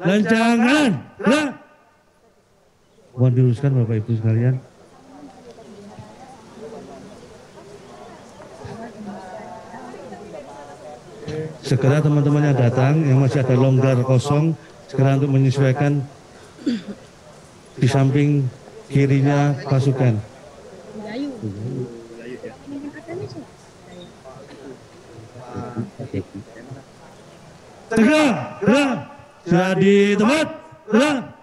lencang kanan, gerak. Mohon diluruskan Bapak Ibu sekalian. Segera teman-teman yang datang, yang masih ada longgar kosong, segera untuk menyesuaikan di samping kirinya pasukan. Tegak, gerak, sudah di tempat, gerak.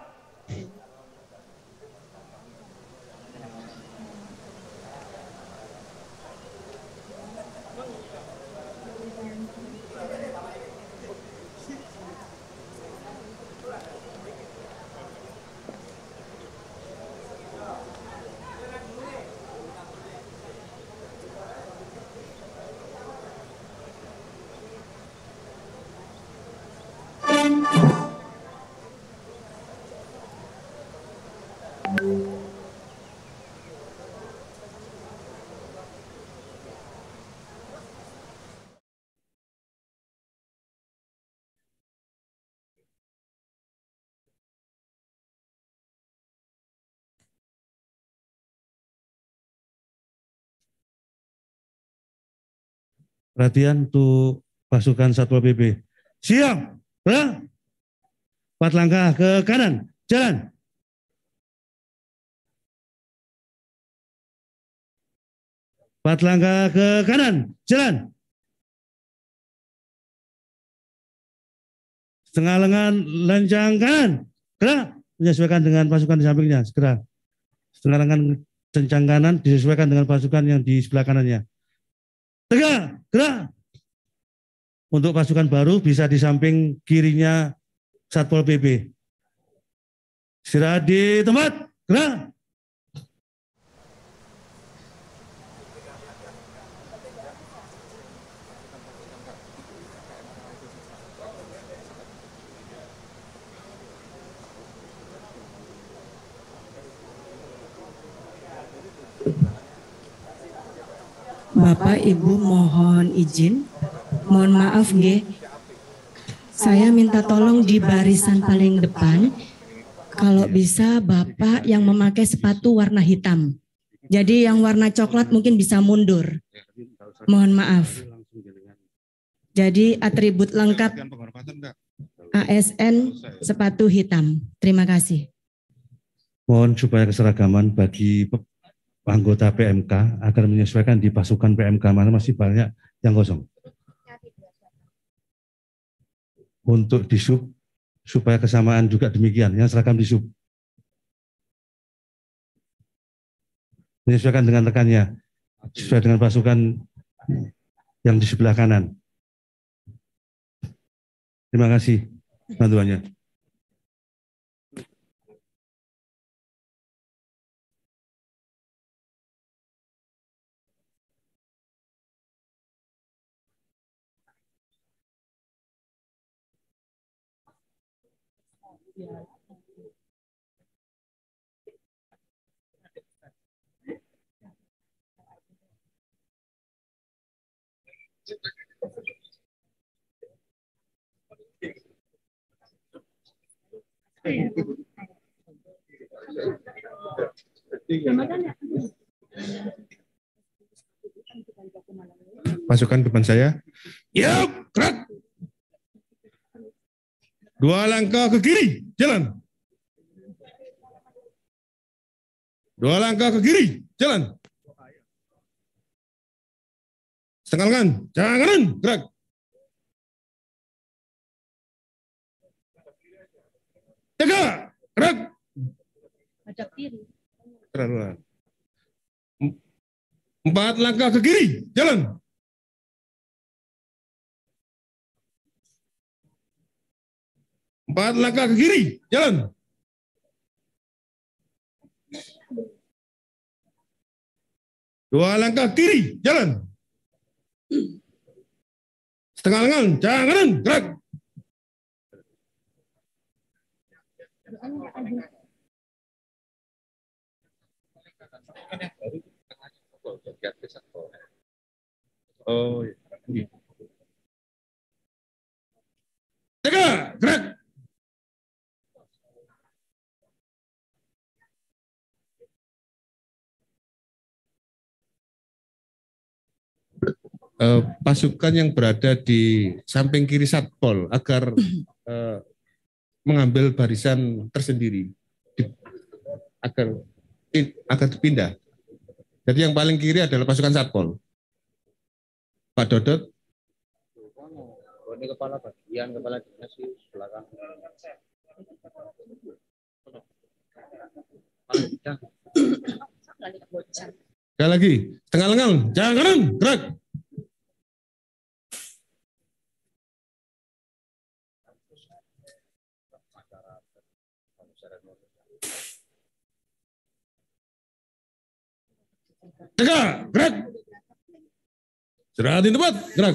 Perhatian untuk pasukan Satpol PP. Siap, gerak. Empat langkah ke kanan, jalan. Empat langkah ke kanan, jalan. Setengah lengan, lencang kanan, gerak. Menyesuaikan dengan pasukan di sampingnya, segera. Setengah lengan, lencang kanan disesuaikan dengan pasukan yang di sebelah kanannya. Tegak, gerak. Untuk pasukan baru bisa di samping kirinya Satpol PP. Istirahat di tempat, gerak. Bapak Ibu mohon izin, mohon maaf G. Saya minta tolong di barisan paling depan, kalau bisa Bapak yang memakai sepatu warna hitam. Jadi yang warna coklat mungkin bisa mundur. Mohon maaf. Jadi atribut lengkap ASN sepatu hitam. Terima kasih. Mohon supaya keseragaman bagi anggota PMK agar menyesuaikan di pasukan PMK mana masih banyak yang kosong. Untuk di sub supaya kesamaan juga demikian yang seragam di sub. Menyesuaikan dengan rekannya sesuai dengan pasukan yang di sebelah kanan. Terima kasih bantuannya. Pasukan depan saya. Ya, gerak. Dua langkah ke kiri, jalan. Dua langkah ke kiri, jalan. Setengah lengan, jangan gerak. Jaga, gerak. Ajak kiri. Terlalu. Empat langkah ke kiri, jalan. Empat langkah ke kiri, jalan. Dua langkah kiri, jalan. Setengah lengan, jangan Jaga, gerak. pasukan yang berada di samping kiri satpol agar eh, mengambil barisan tersendiri di- agar agar dipindah. Jadi yang paling kiri adalah pasukan satpol. Pak Dodot, ini kepala bagian, kepala dinas di belakang. sekali lagi, tengah lengan, jangan kanan, gerak. Tegak, gerak. Istirahat di tempat, gerak.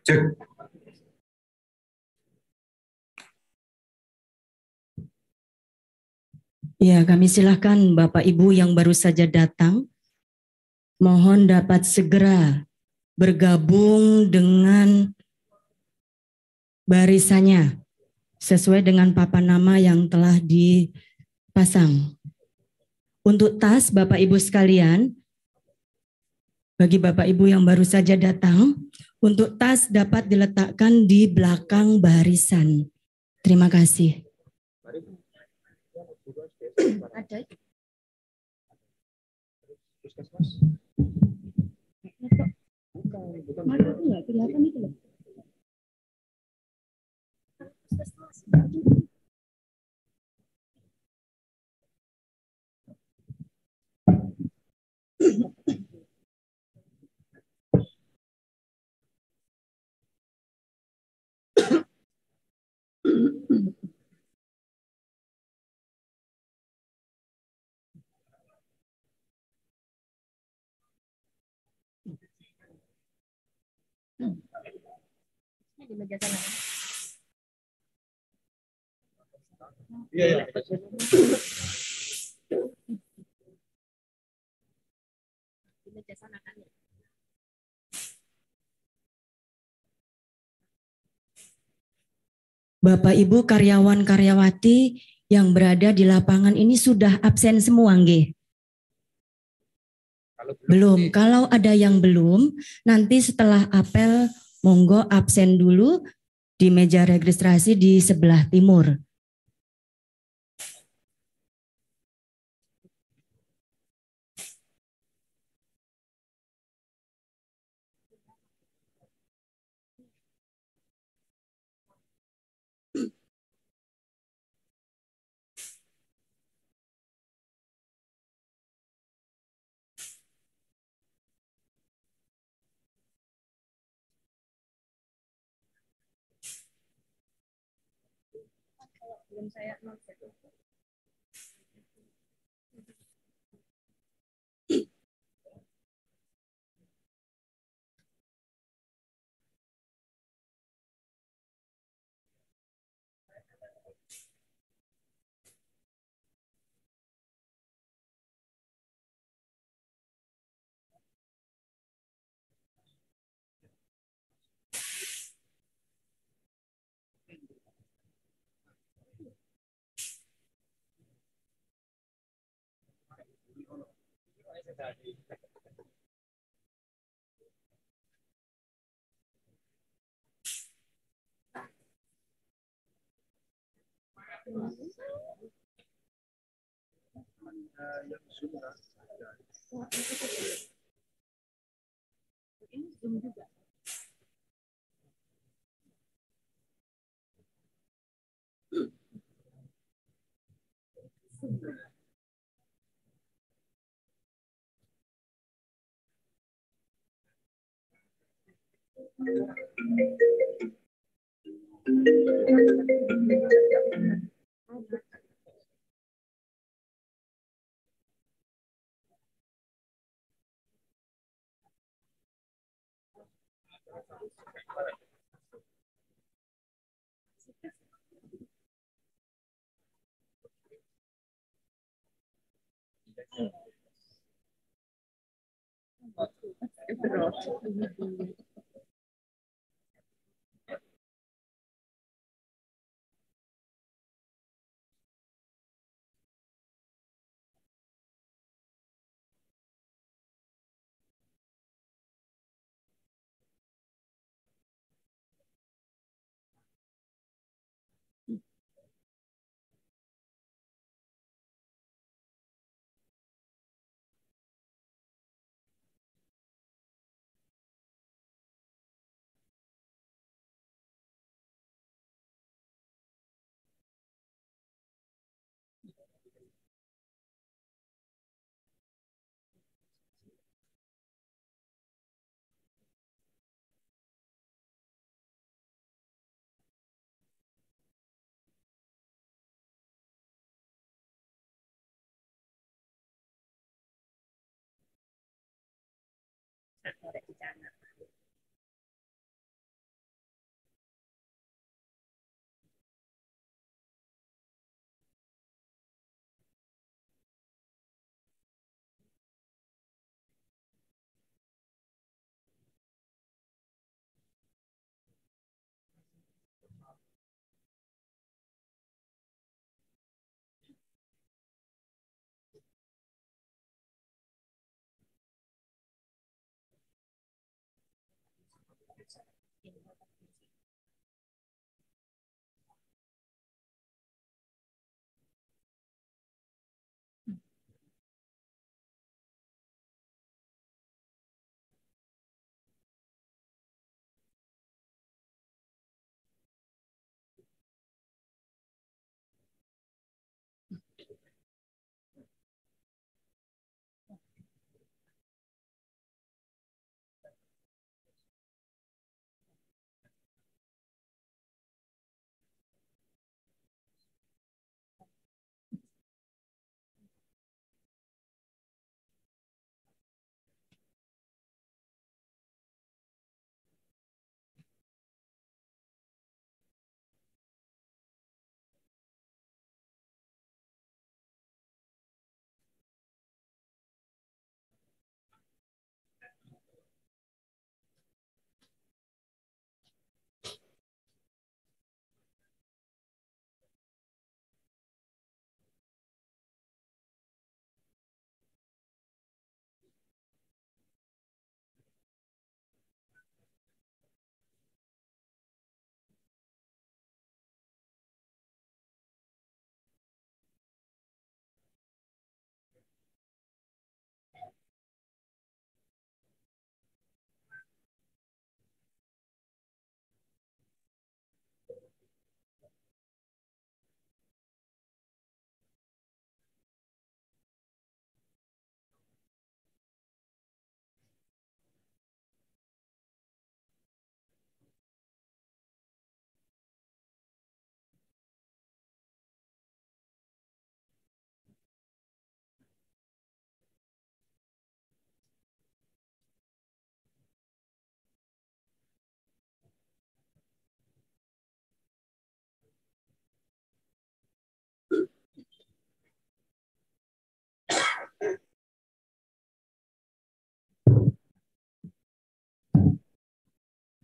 Cek. Ya, kami silahkan Bapak Ibu yang baru saja datang, mohon dapat segera bergabung dengan barisannya sesuai dengan papan nama yang telah dipasang. Untuk tas Bapak Ibu sekalian, bagi Bapak Ibu yang baru saja datang, untuk tas dapat diletakkan di belakang barisan. Terima kasih. Itu loh. Di meja sana. Iya, iya. Di meja sana kan ya. Bapak Ibu karyawan karyawati yang berada di lapangan ini sudah absen semua nggih? Belum. Kalau ada yang belum, nanti setelah apel monggo absen dulu di meja registrasi di sebelah timur. Belum saya yang sudah ini juga Thank you. Pronto.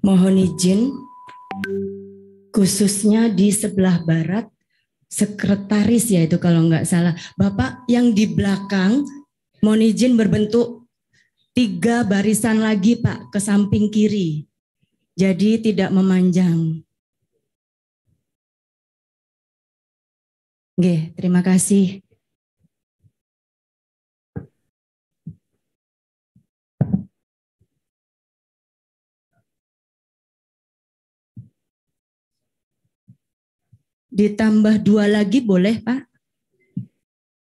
Mohon izin, khususnya di sebelah barat, sekretaris ya itu kalau nggak salah. Bapak yang di belakang, mohon izin berbentuk tiga barisan lagi Pak ke samping kiri. Jadi tidak memanjang. Oke, terima kasih. Ditambah dua lagi boleh Pak?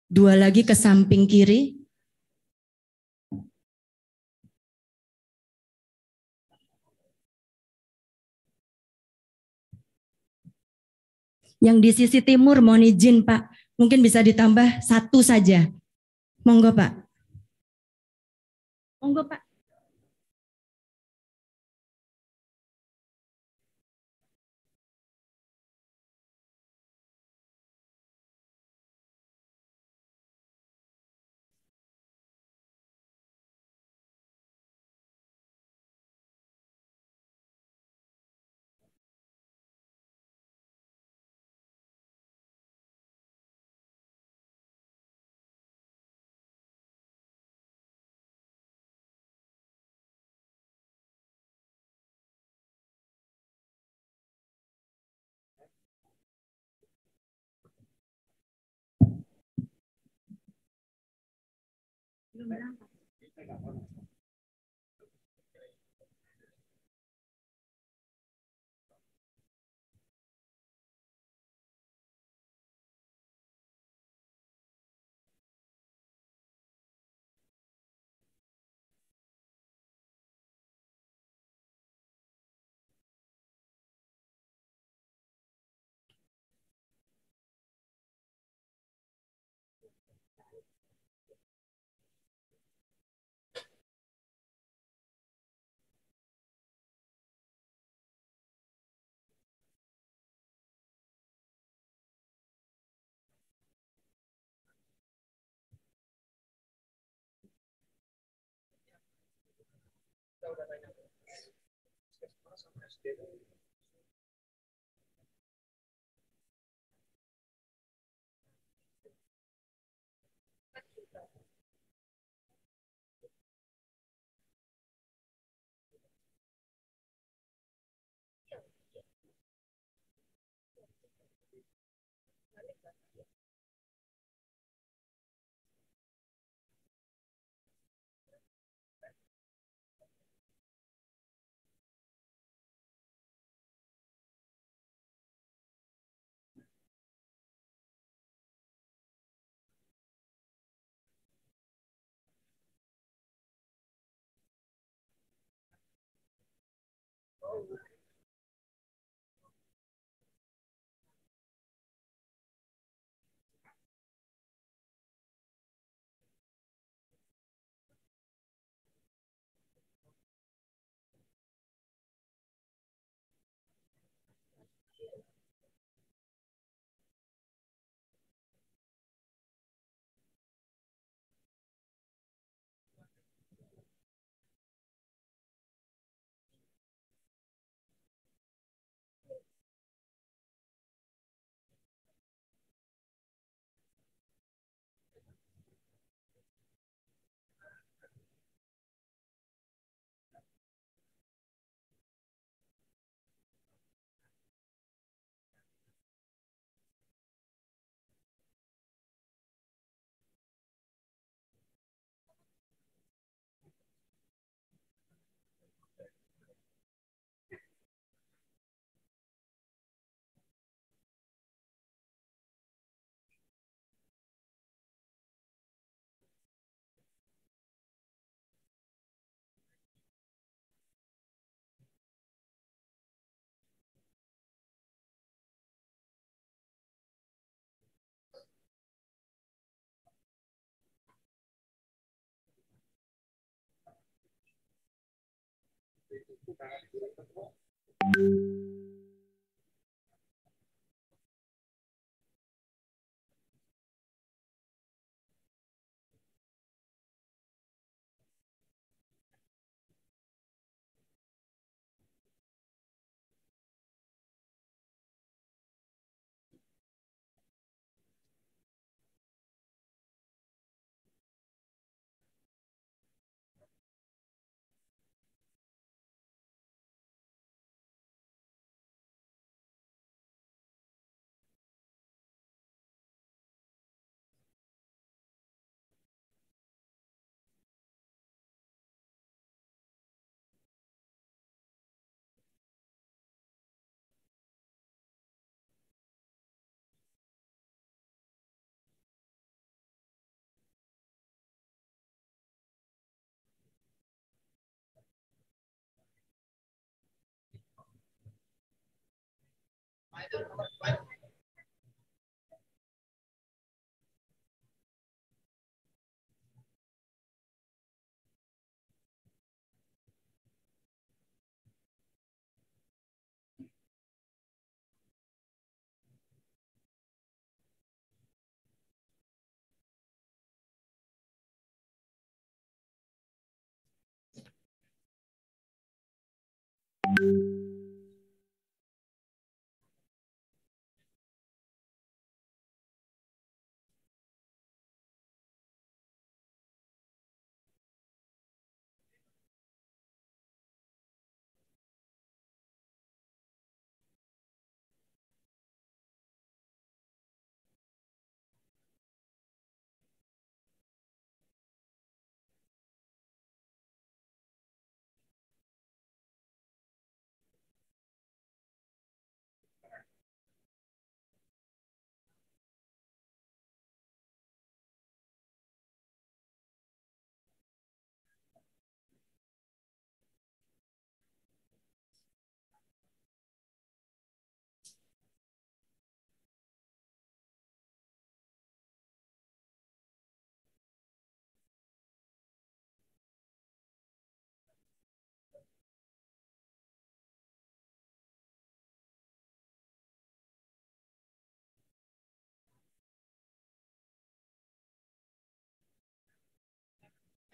Dua lagi ke samping kiri. Yang di sisi timur mohon izin Pak, mungkin bisa ditambah satu saja. Monggo Pak. Monggo Pak. Yeah, Amen. Oh. Thank you. I don't know.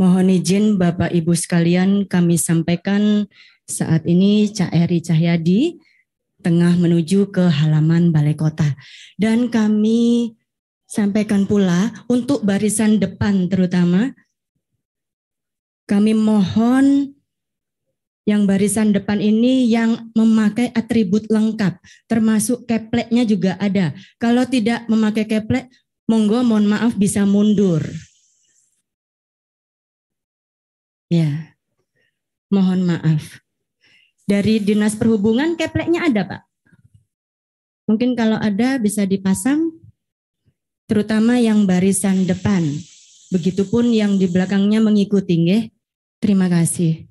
Mohon izin Bapak Ibu sekalian kami sampaikan saat ini Cak Eri Cahyadi tengah menuju ke halaman Balai Kota. Dan kami sampaikan pula untuk barisan depan terutama kami mohon yang barisan depan ini yang memakai atribut lengkap termasuk kepleknya juga ada. Kalau tidak memakai keplek monggo mohon maaf bisa mundur. Ya, mohon maaf. Dari Dinas Perhubungan kepleknya ada Pak? Mungkin kalau ada bisa dipasang, terutama yang barisan depan. Begitupun yang di belakangnya mengikuti, nggih. Terima kasih.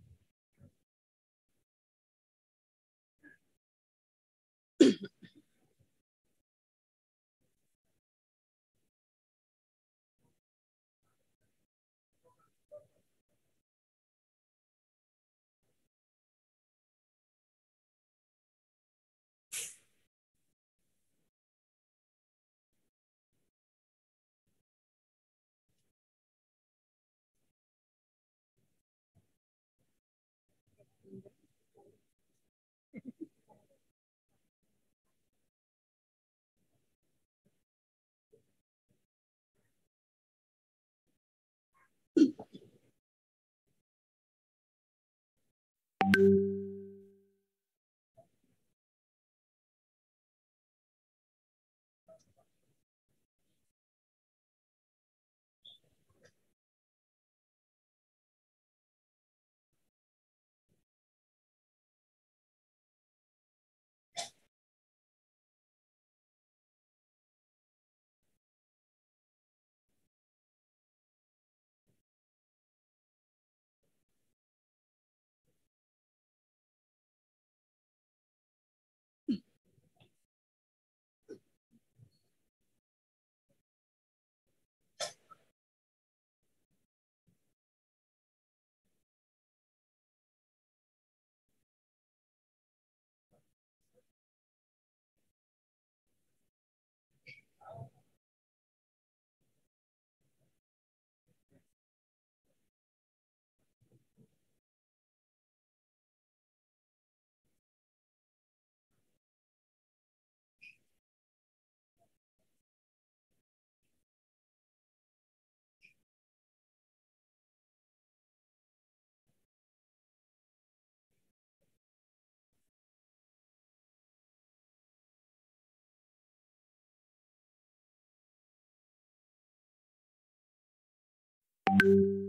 you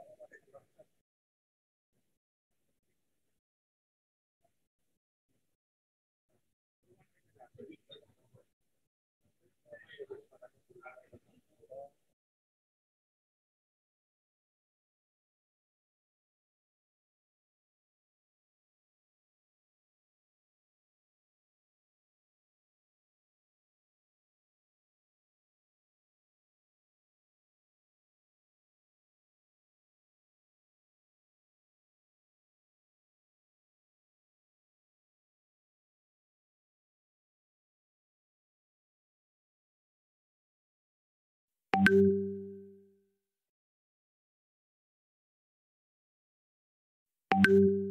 you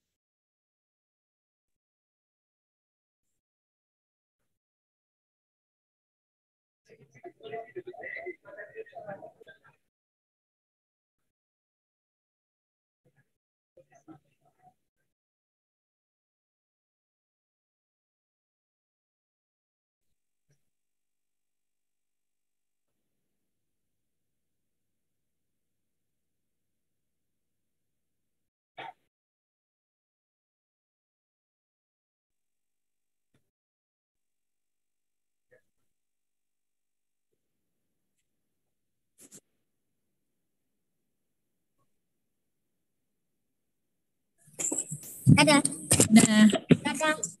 Ada. Dah. Dadah.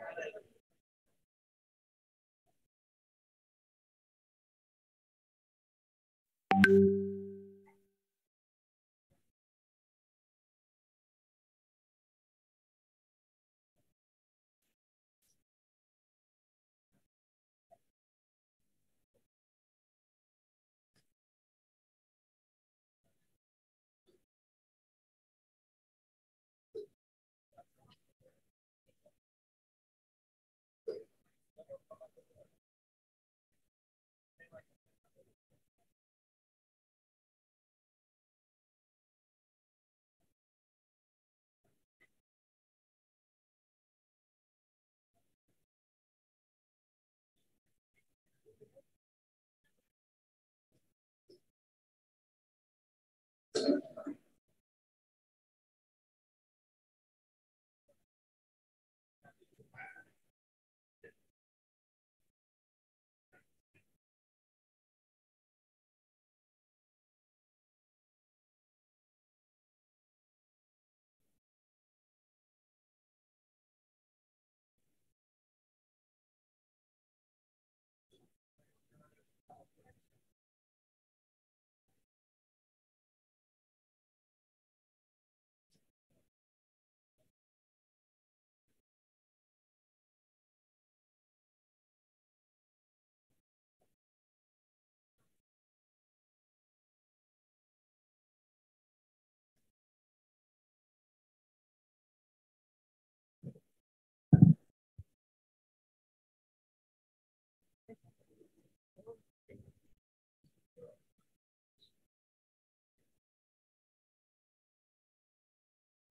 Thank you.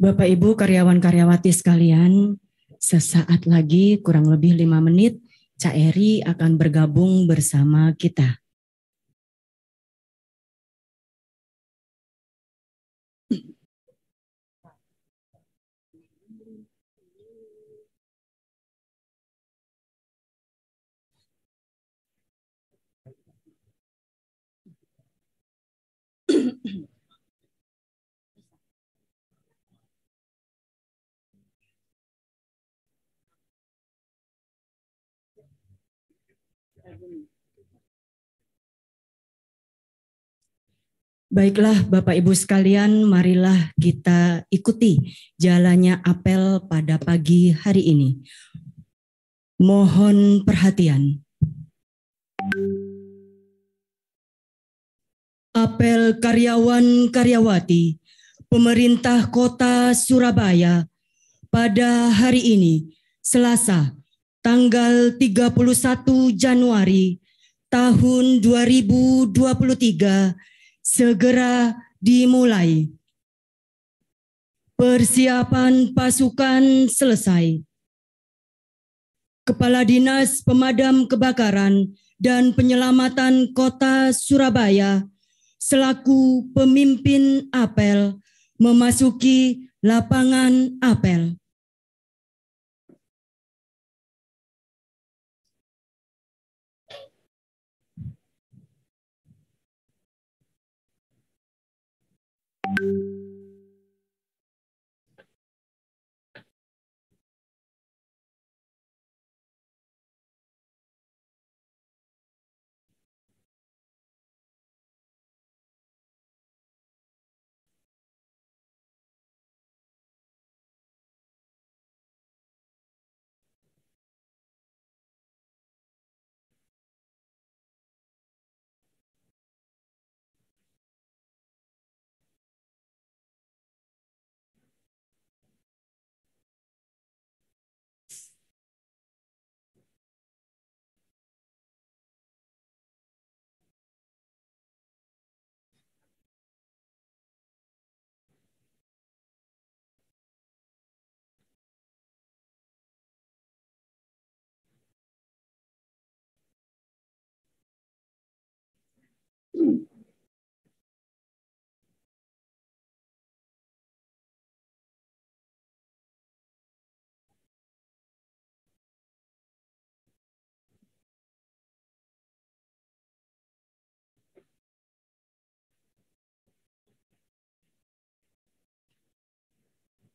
Bapak Ibu karyawan-karyawati sekalian, sesaat lagi kurang lebih lima menit, Cak Eri akan bergabung bersama kita. Baiklah Bapak Ibu sekalian, marilah kita ikuti jalannya apel pada pagi hari ini. Mohon perhatian. Apel karyawan-karyawati pemerintah kota Surabaya pada hari ini, Selasa, tanggal 31 Januari tahun 2023 segera dimulai. Persiapan pasukan selesai. Kepala Dinas Pemadam Kebakaran dan Penyelamatan Kota Surabaya selaku pemimpin apel memasuki lapangan apel.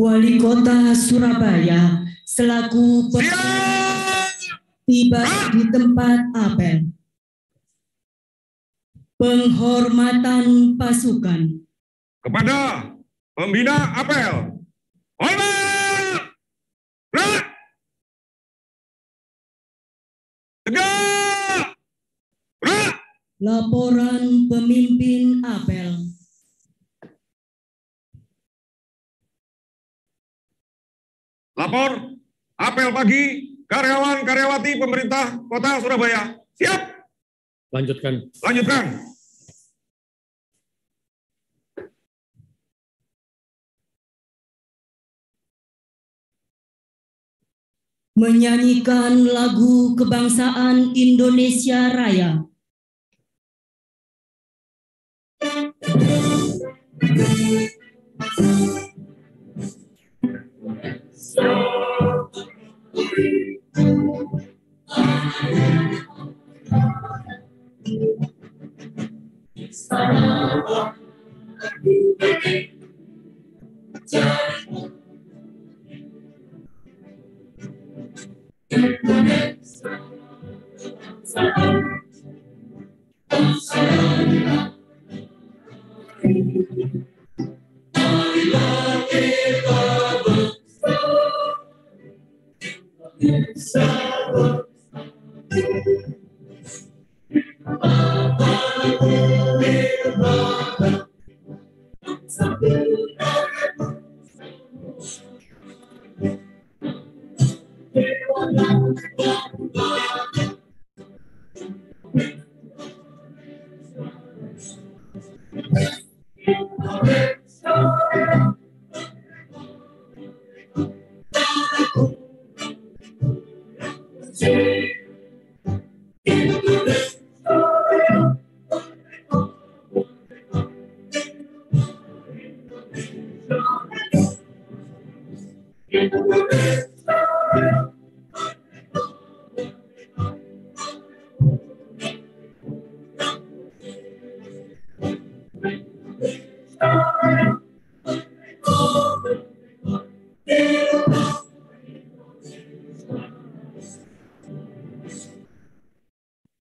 Wali Kota Surabaya selaku tiba di tempat apel. Penghormatan pasukan. kepada pembina apel. Hormat! Tegak! Laporan pemimpin apel. Lapor, apel pagi, karyawan-karyawati pemerintah kota Surabaya. Siap, Lanjutkan. lanjutkan. Menyanyikan lagu kebangsaan Indonesia Raya.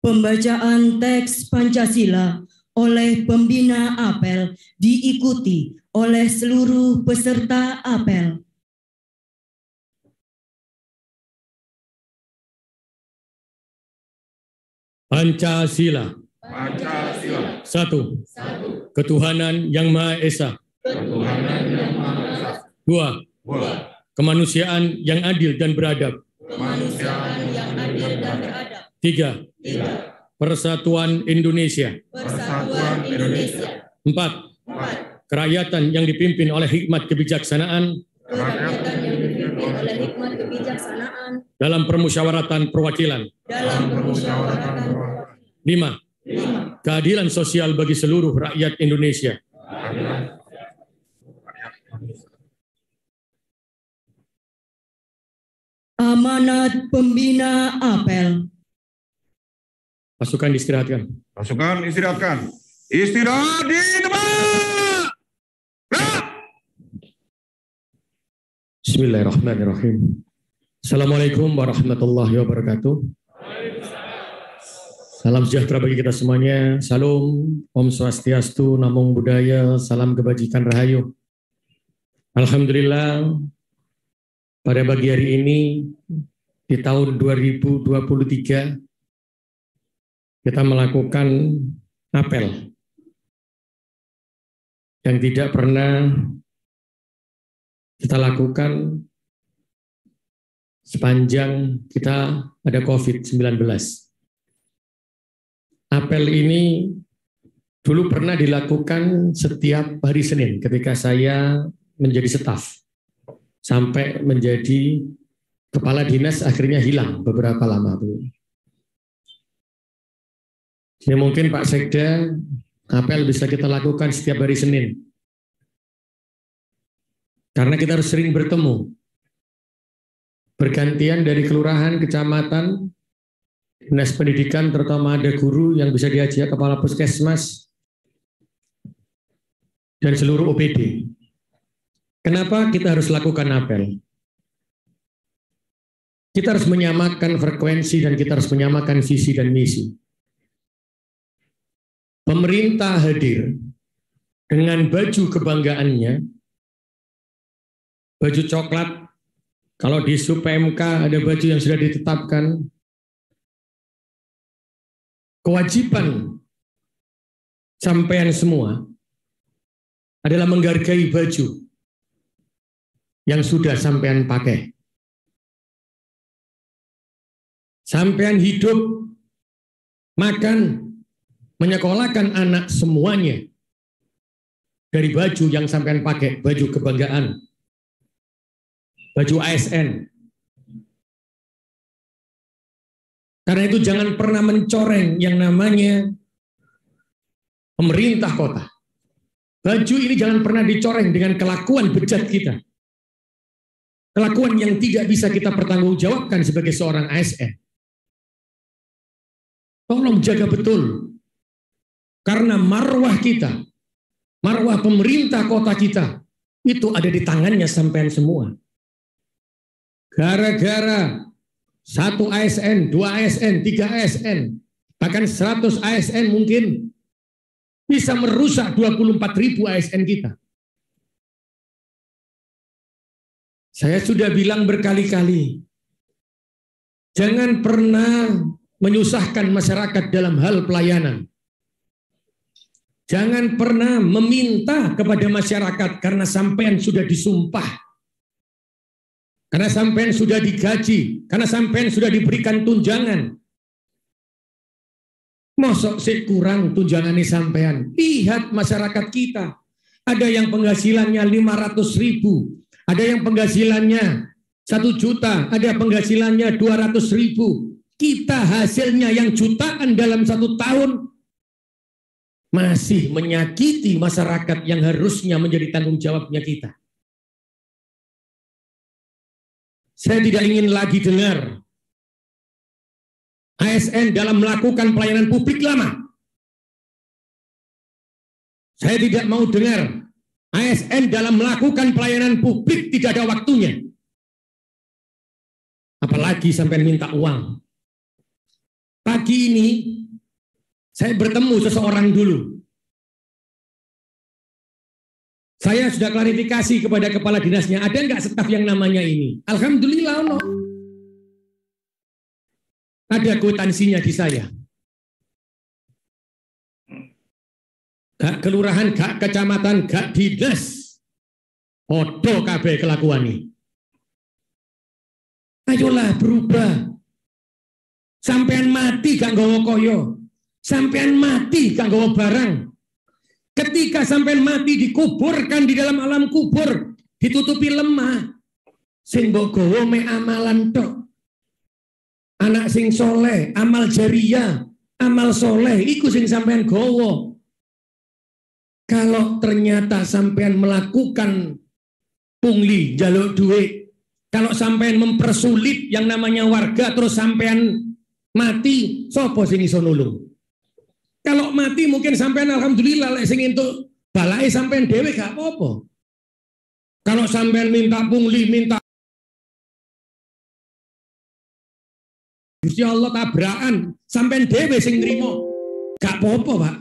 Pembacaan teks Pancasila oleh pembina apel diikuti oleh seluruh peserta apel. Pancasila. Pancasila. Satu. Ketuhanan yang Maha Esa. Dua. Kemanusiaan yang adil dan beradab. Kemanusiaan yang adil dan beradab. Tiga. Persatuan Indonesia. Persatuan Indonesia. Empat. Kerakyatan yang dipimpin oleh hikmat kebijaksanaan Kerakyatan yang dipimpin oleh hikmat kebijaksanaan dalam permusyawaratan perwakilan. dalam permusyawaratan Lima. Keadilan sosial bagi seluruh rakyat Indonesia. amanat pembina apel. Pasukan diistirahatkan. Pasukan istirahatkan. Istirahat di tempat. Gerak! Bismillahirrahmanirrahim. Assalamualaikum warahmatullahi wabarakatuh. Salam sejahtera bagi kita semuanya. Salam, Om Swastiastu, Namo Buddhaya, salam kebajikan rahayu. Alhamdulillah, pada pagi hari ini, di tahun 2023, kita melakukan apel yang tidak pernah kita lakukan sepanjang kita ada COVID-19. Apel ini dulu pernah dilakukan setiap hari Senin ketika saya menjadi staf. Sampai menjadi kepala dinas akhirnya hilang beberapa lama. Ini mungkin Pak Sekda, apel bisa kita lakukan setiap hari Senin. Karena kita harus sering bertemu. Bergantian dari kelurahan, kecamatan, dinas pendidikan, terutama ada guru yang bisa diajak kepala puskesmas, dan seluruh OPD. Kenapa kita harus lakukan apel? Kita harus menyamakan frekuensi dan kita harus menyamakan visi dan misi. Pemerintah hadir dengan baju kebanggaannya, baju coklat, kalau di SUPMK ada baju yang sudah ditetapkan, kewajiban sampean semua adalah menghargai baju yang sudah sampean pakai. Sampean hidup, makan, menyekolahkan anak semuanya dari baju yang sampean pakai, baju kebanggaan, baju ASN. Karena itu jangan pernah mencoreng yang namanya pemerintah kota. Baju ini jangan pernah dicoreng dengan kelakuan bejat kita. Kelakuan yang tidak bisa kita pertanggungjawabkan sebagai seorang ASN. Tolong jaga betul. Karena marwah kita, marwah pemerintah kota kita, itu ada di tangannya sampean semua. Gara-gara satu ASN, dua ASN, tiga ASN, bahkan 100 ASN mungkin bisa merusak 24 ribu ASN kita. Saya sudah bilang berkali-kali, jangan pernah menyusahkan masyarakat dalam hal pelayanan. Jangan pernah meminta kepada masyarakat karena sampean sudah disumpah. Karena sampean sudah digaji, karena sampean sudah diberikan tunjangan. Mosok sih kurang tunjangan ini sampean. Lihat masyarakat kita. Ada yang penghasilannya 500 ribu, ada yang penghasilannya satu juta, ada penghasilannya 200 ribu, kita hasilnya yang jutaan dalam satu tahun masih menyakiti masyarakat yang harusnya menjadi tanggung jawabnya kita. Saya tidak ingin lagi dengar ASN dalam melakukan pelayanan publik lama. Saya tidak mau dengar ASN dalam melakukan pelayanan publik tidak ada waktunya. Apalagi sampai minta uang. Pagi ini saya bertemu seseorang dulu. Saya sudah klarifikasi kepada kepala dinasnya, ada nggak staf yang namanya ini? Alhamdulillah, no. Ada kwitansinya di saya. Gak kelurahan, gak kecamatan, gak dinas. Odo KB kelakuan ini. Ayolah berubah. Sampean mati gak. Sampean mati nggawa barang. Ketika sampean mati dikuburkan di dalam alam kubur, ditutupi lemah. Sing mbok gawa me amalan tok. Anak sing soleh, amal jariah, amal soleh, iku sing sampean gowo. Kalau ternyata sampean melakukan pungli, jaluk duit, kalau sampean mempersulit yang namanya warga terus sampean mati sopo sing iso nulung kalau mati mungkin sampean alhamdulillah lek sing entuk balai sampean dhewe gak apa-apa. Kalau sampean minta pungli minta Gusti Allah tabrakan sampean dhewe sing nrimo. Gak apa-apa Pak.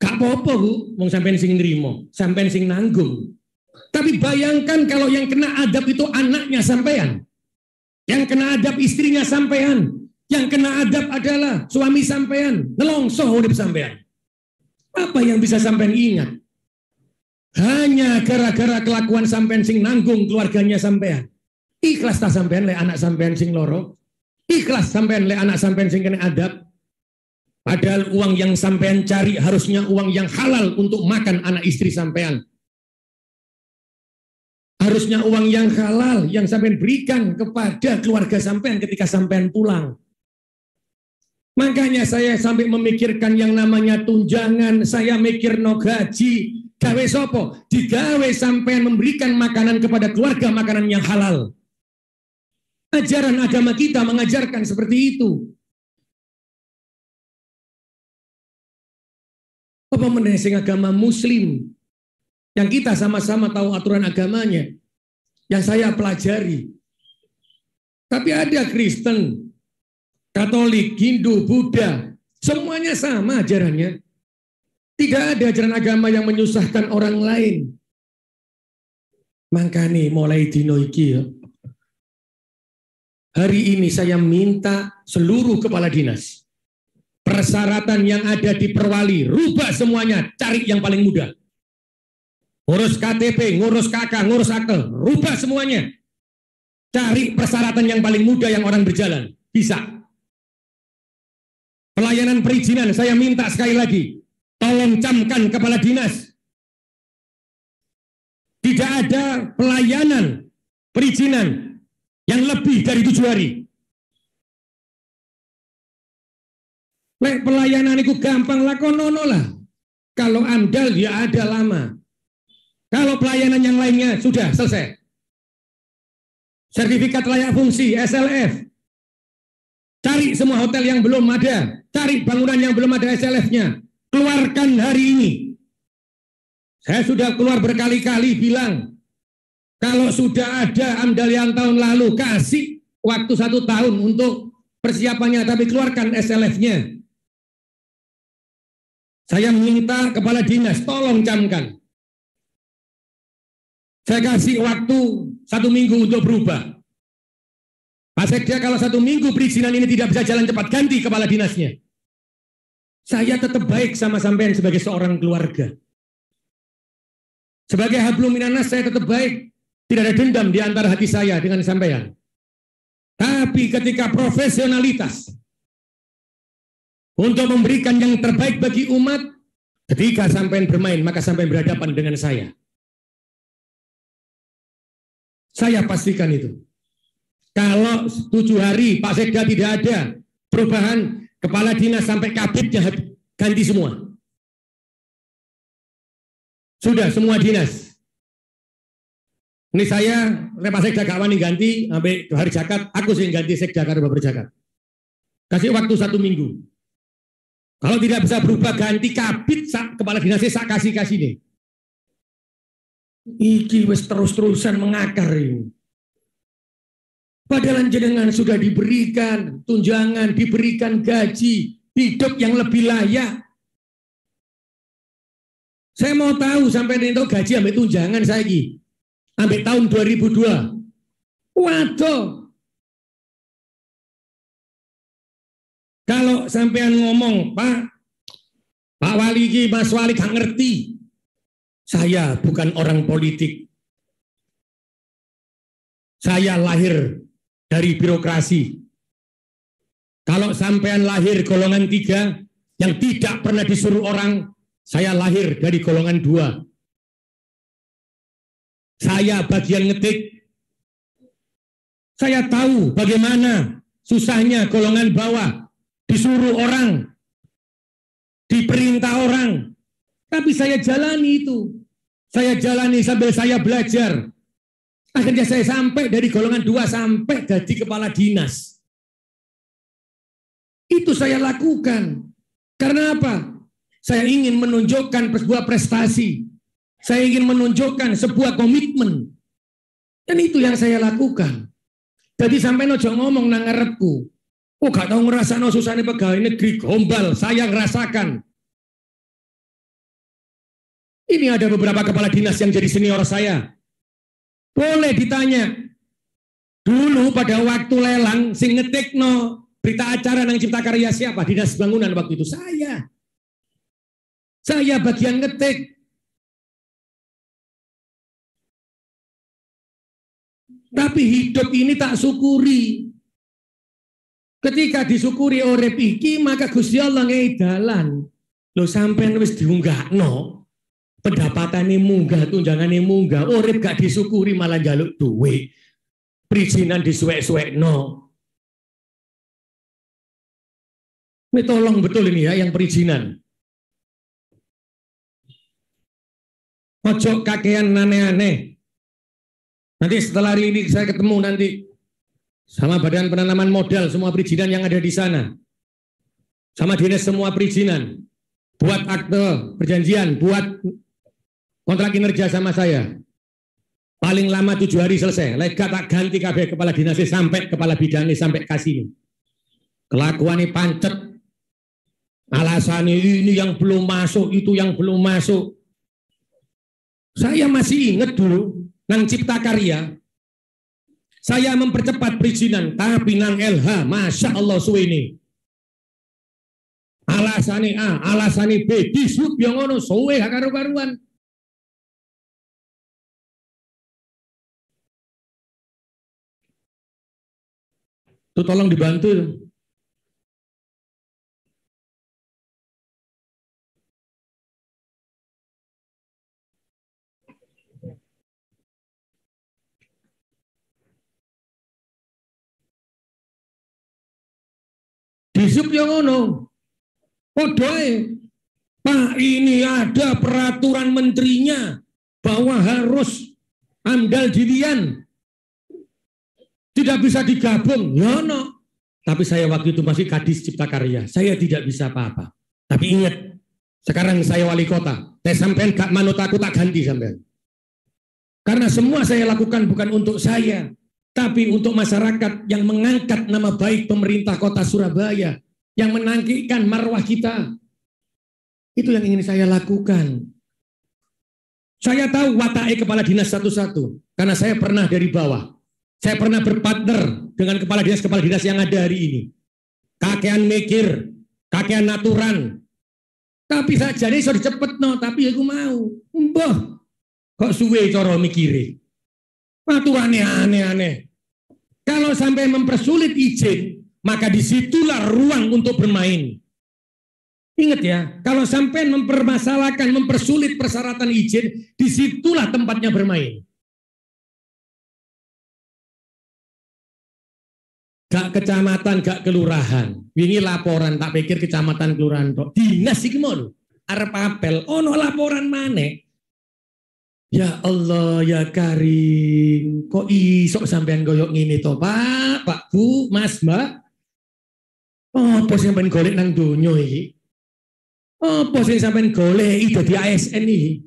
Gak apa-apa Bu. Wong sampean sing nrimo sampean sing nanggung. Tapi bayangkan kalau yang kena adab itu anaknya sampean. Yang kena adab istrinya sampean yang kena adab adalah suami sampean, nelongso hidup sampean. Apa yang bisa sampean ingat? Hanya gara-gara kelakuan sampean sing nanggung keluarganya sampean. Ikhlas tak sampean le anak sampean sing loro? Ikhlas sampean le anak sampean sing kena adab? Padahal uang yang sampean cari harusnya uang yang halal untuk makan anak istri sampean. Harusnya uang yang halal yang sampean berikan kepada keluarga sampean ketika sampean pulang. Makanya saya sampai memikirkan yang namanya tunjangan, saya mikir no gaji, gawe sopo, digawe sampai memberikan makanan kepada keluarga makanan yang halal. Ajaran agama kita mengajarkan seperti itu. Apa meneh agama muslim yang kita sama-sama tahu aturan agamanya, yang saya pelajari. Tapi ada Kristen, Katolik, Hindu, Buddha, semuanya sama ajarannya. Tidak ada ajaran agama yang menyusahkan orang lain. Makanya mulai dino iki ya. Hari ini saya minta seluruh kepala dinas persyaratan yang ada di Perwali, rubah semuanya, cari yang paling mudah. Ngurus KTP, ngurus KK, ngurus akte, rubah semuanya. Cari persyaratan yang paling mudah yang orang berjalan. Bisa. Pelayanan perizinan, saya minta sekali lagi, tolong camkan kepala dinas. Tidak ada pelayanan perizinan yang lebih dari tujuh hari. Lek pelayanan itu gampang lakonono lah. Kalau amdal ya ada lama. Kalau pelayanan yang lainnya sudah selesai. Sertifikat layak fungsi SLF. Cari semua hotel yang belum ada, cari bangunan yang belum ada SLF-nya. Keluarkan hari ini. Saya sudah keluar berkali-kali bilang, kalau sudah ada amdal yang tahun lalu, kasih waktu satu tahun untuk persiapannya, tapi keluarkan SLF-nya. Saya minta kepala dinas, tolong camkan. Saya kasih waktu satu minggu untuk berubah. Pak Sekda kalau satu minggu perizinan ini tidak bisa jalan cepat, ganti kepala dinasnya. Saya tetap baik sama sampean sebagai seorang keluarga. Sebagai hablum minanas saya tetap baik. Tidak ada dendam di antara hati saya dengan sampean. Tapi ketika profesionalitas, untuk memberikan yang terbaik bagi umat. Ketika sampai bermain, maka sampai berhadapan dengan saya. Saya pastikan itu. Kalau tujuh hari Pak Sekda tidak ada perubahan, kepala dinas sampai kabitnya ganti semua. Sudah semua dinas. Ini saya, Pak Sekda gak wani ganti, sampai hari jakat, aku sih ganti Sekda karena berjakat. Kasih waktu satu minggu. Kalau tidak bisa berubah ganti kabit kepala dinasnya sak kasih kasih nih. Iki wes terus-terusan mengakar ini. Padahal jenengan sudah diberikan tunjangan, diberikan gaji, hidup yang lebih layak. Saya mau tahu sampai itu gaji ambil tunjangan saya lagi. Ambil tahun 2002. Waduh, Kalau sampean ngomong, Pak, Pak Wali ini, Mas Wali gak ngerti. Saya bukan orang politik. Saya lahir dari birokrasi. Kalau sampean lahir golongan tiga, yang tidak pernah disuruh orang, saya lahir dari golongan dua. Saya bagian ngetik. Saya tahu bagaimana susahnya golongan bawah disuruh orang, diperintah orang. Tapi saya jalani itu. Saya jalani sambil saya belajar. Akhirnya saya sampai dari golongan dua sampai jadi kepala dinas. Itu saya lakukan. Karena apa? Saya ingin menunjukkan sebuah prestasi. Saya ingin menunjukkan sebuah komitmen. Dan itu yang saya lakukan. Jadi sampai nojo ngomong nang. Oh gak tahu ngerasa no susahnya pegawai negeri gombal, saya ngerasakan. Ini ada beberapa kepala dinas yang jadi senior saya. Boleh ditanya. Dulu pada waktu lelang, sing ngetik no berita acara nang cipta karya siapa? Dinas bangunan waktu itu saya. Saya bagian ngetik. Tapi hidup ini tak syukuri. Ketika disyukuri oleh iki maka Gusti Allah ngei dalan. Lo sampean wis diunggahno. Pendapatane munggah, tunjangane munggah, urip gak disyukuri malah jaluk duit. Perizinan disuwek-suwekno. Ini tolong betul ini ya yang perizinan. Ojo kakean aneh-aneh. Nanti setelah hari ini saya ketemu nanti sama badan penanaman modal semua perizinan yang ada di sana. Sama dinas semua perizinan. Buat akte perjanjian, buat kontrak kinerja sama saya. Paling lama tujuh hari selesai. Lega tak ganti kabeh kepala dinasnya sampai kepala bidangnya sampai kasih. Kelakuannya pancet. Alasannya ini yang belum masuk, itu yang belum masuk. Saya masih ingat dulu nang cipta karya. Saya mempercepat perizinan, tapi nang LH, masya Allah suwe ini. Alasane A, alasane B, disub yang ngono suwe karu-karuan. Tuh tolong dibantu. Disub yang ngono. Podoe. Pak ini ada peraturan menterinya bahwa harus amdal dirian. Tidak bisa digabung. Ya no. Tapi saya waktu itu masih kadis cipta karya. Saya tidak bisa apa-apa. Tapi ingat, sekarang saya wali kota. Saya sampean gak manut aku tak ganti sampean. Karena semua saya lakukan bukan untuk saya, tapi untuk masyarakat yang mengangkat nama baik pemerintah kota Surabaya, yang menangkikan marwah kita. Itu yang ingin saya lakukan. Saya tahu wataknya kepala dinas satu-satu, karena saya pernah dari bawah. Saya pernah berpartner dengan kepala dinas-kepala dinas yang ada hari ini. Kakean mikir, kakean naturan. Tapi saja ini sudah cepet no, tapi aku mau. Mbah, kok suwe coro mikiri. Aturannya aneh-aneh. Kalau sampai mempersulit izin, maka di situlah ruang untuk bermain. Ingat ya, kalau sampai mempermasalahkan, mempersulit persyaratan izin, di situlah tempatnya bermain. Gak kecamatan, gak kelurahan. Ini laporan, tak pikir kecamatan kelurahan. Tok. Dinas iki mau Arep apel, ono laporan mana? Ya Allah, ya Karim. Kok isok sampean goyok ngini to, Pak, Pak, Bu, Mas, Mbak? Oh, apa sampean golek nang donya iki? Apa sing sampean golek dadi ASN iki?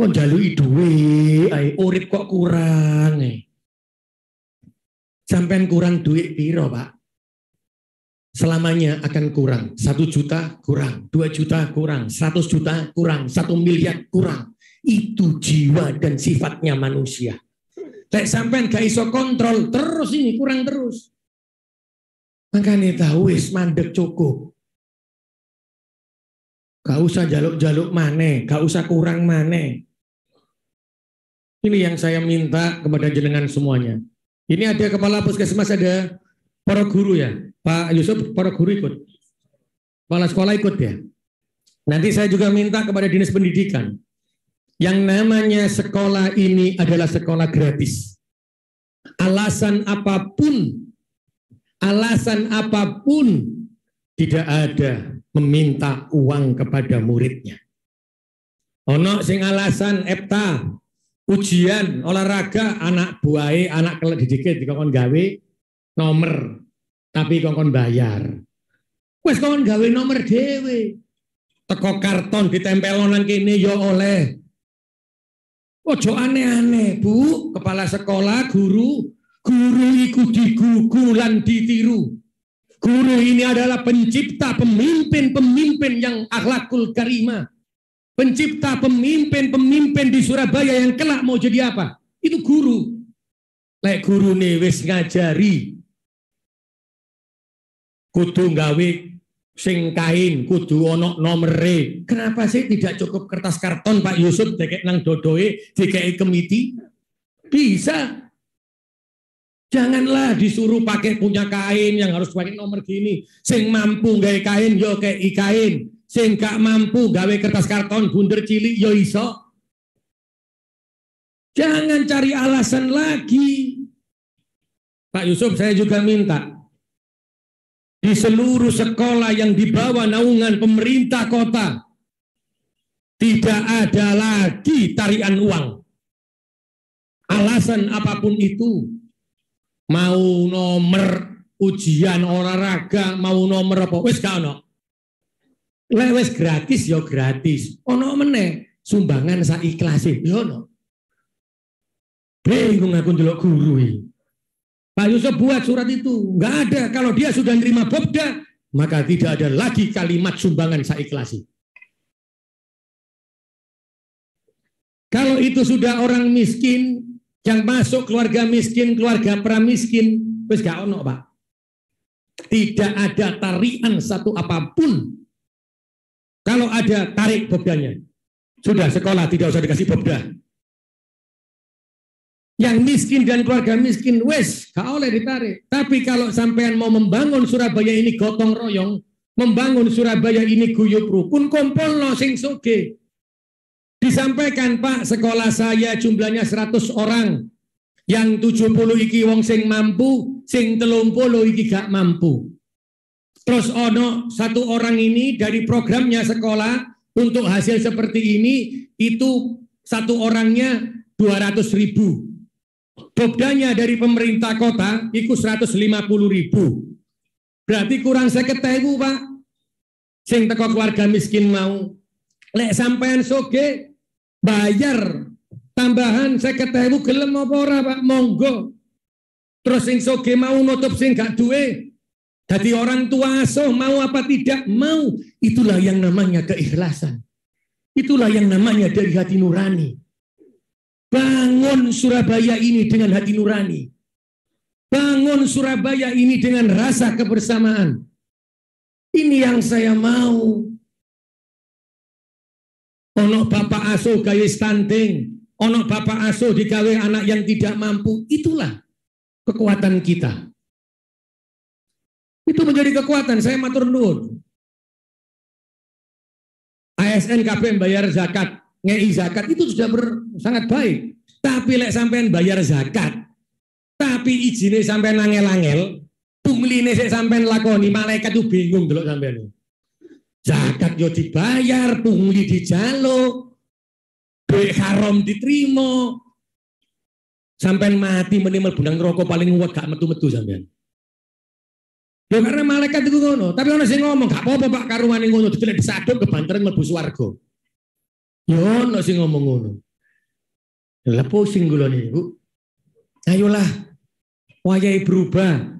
Kok njaluki duwe, ae urip kok kurang. Eh. Sampean kurang duit piro, Pak? Selamanya akan kurang. Satu juta kurang, dua juta kurang, seratus juta kurang, satu miliar kurang. Itu jiwa dan sifatnya manusia. Lek sampean gak iso kontrol, terus ini kurang terus. Makanya tahu wis mandek cukup. Gak usah jaluk-jaluk mana, gak usah kurang mana. Ini yang saya minta kepada jenengan semuanya. Ini ada kepala puskesmas, ada para guru ya. Pak Yusuf, para guru ikut. Kepala sekolah ikut ya. Nanti saya juga minta kepada dinas pendidikan. Yang namanya sekolah ini adalah sekolah gratis. Alasan apa pun, alasan apa pun tidak ada meminta uang kepada muridnya. Ono sing alasan EPTA, ujian olahraga anak buai anak kelak didikit dikongkon gawe nomor tapi kongkon bayar. Wes kongkon gawe nomor dewe teko karton ditempel nang kene yo ya oleh. Ojo aneh-aneh bu. Kepala sekolah guru. Guru iku digugu lan ditiru. Guru ini adalah pencipta pemimpin-pemimpin yang akhlakul karimah pencipta pemimpin-pemimpin di Surabaya yang kelak mau jadi apa? Itu guru. Lek guru nih wis ngajari kudu gawe sing kain kudu ono nomere. Kenapa sih tidak cukup kertas karton Pak Yusuf dekek nang dodoe DKI kemiti? Bisa. Janganlah disuruh pakai punya kain yang harus pakai nomor gini. Sing mampu gawe kain yo kayak kain sing gak mampu gawe kertas karton bunder cilik yo iso. Jangan cari alasan lagi. Pak Yusuf saya juga minta di seluruh sekolah yang di bawah naungan pemerintah kota tidak ada lagi tarian uang. Alasan apa pun itu, mau nomor ujian olahraga, mau nomor apa, wis gak Lewes gratis ya gratis. Ono meneh sumbangan saiklase. Yo no. Bingung aku ndelok guru ini. Pak Yusuf buat surat itu. Enggak ada. Kalau dia sudah nerima Bobda, maka tidak ada lagi kalimat sumbangan saiklasi. Kalau itu sudah orang miskin, yang masuk keluarga miskin, keluarga pramiskin, wis gak ono, Pak. Tidak ada tarian satu apa pun. Kalau ada tarik bobdanya. Sudah sekolah tidak usah dikasih bobda. Yang miskin dan keluarga miskin, wes, gak oleh ditarik. Tapi kalau sampean mau membangun Surabaya ini gotong royong, membangun Surabaya ini guyup rukun, kumpul no sing soge. Disampaikan Pak, sekolah saya jumlahnya 100 orang. Yang 70 iki wong sing mampu, sing telung puluh iki gak mampu. Terus ono satu orang ini dari programnya sekolah untuk hasil seperti ini itu satu orangnya 200 ribu Bobdanya dari pemerintah kota ikut 150 ribu. Berarti kurang seket ewu pak. Sing teko keluarga miskin mau. Lek sampean soge bayar tambahan seket ewu gelem apa ora pak monggo. Terus sing soge mau nutup sing gak duwe. Jadi orang tua asuh mau apa tidak mau. Itulah yang namanya keikhlasan. Itulah yang namanya dari hati nurani. Bangun Surabaya ini dengan hati nurani. Bangun Surabaya ini dengan rasa kebersamaan. Ini yang saya mau. Ono bapak asuh gaya stunting, ono bapak asuh digawe anak yang tidak mampu. Itulah kekuatan kita. Itu menjadi kekuatan. Saya matur nuwun. ASN KP bayar zakat ngei zakat itu sudah ber, sangat baik. Tapi lek sampean bayar zakat, tapi izinnya sampean angel-angel, pungline sik sampean lakoni, malaikat itu bingung dulu sampean. Zakat yo dibayar, pungli dijaluk, duit haram diterima. Sampean mati menimbul bunang rokok paling kuat gak metu-metu sampean. Ya karena malaikat itu ngono, tapi orang sing ngomong gak apa-apa Pak karuan ngono, didelok disaduk kebanteran mlebu swarga. Ya ono sing ngomong ngono. Lah pusing kula niku. Ayolah wayahe berubah.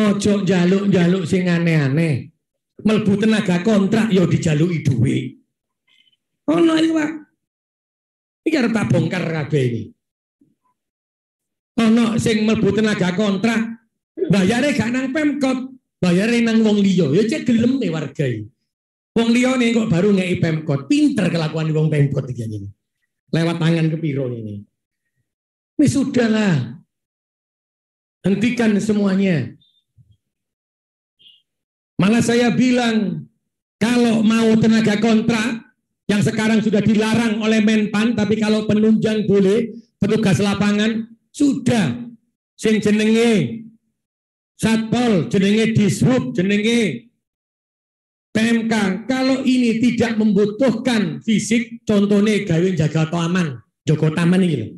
Ojo jaluk-jaluk sing aneh-aneh. Melbu tenaga kontrak ya dijaluki dhuwit. Ono iki, Pak. Iki arep tak bongkar kabeh ini. Ono sing melbu tenaga kontrak bayare gak nang Pemkot, bayare nang wong liya. Ya cek gelem warga iki. Wong nih kok baru ngei Pemkot. Pinter kelakuan wong Pemkot iki ini. Lewat tangan ke piro ini. Ini sudahlah. Hentikan semuanya. Malah saya bilang kalau mau tenaga kontrak yang sekarang sudah dilarang oleh Menpan, tapi kalau penunjang boleh, petugas lapangan sudah sing jenenge Satpol, jenenge Dishub, jenenge PMK kalau ini tidak membutuhkan fisik contohnya gawe jaga taman Joko Taman ini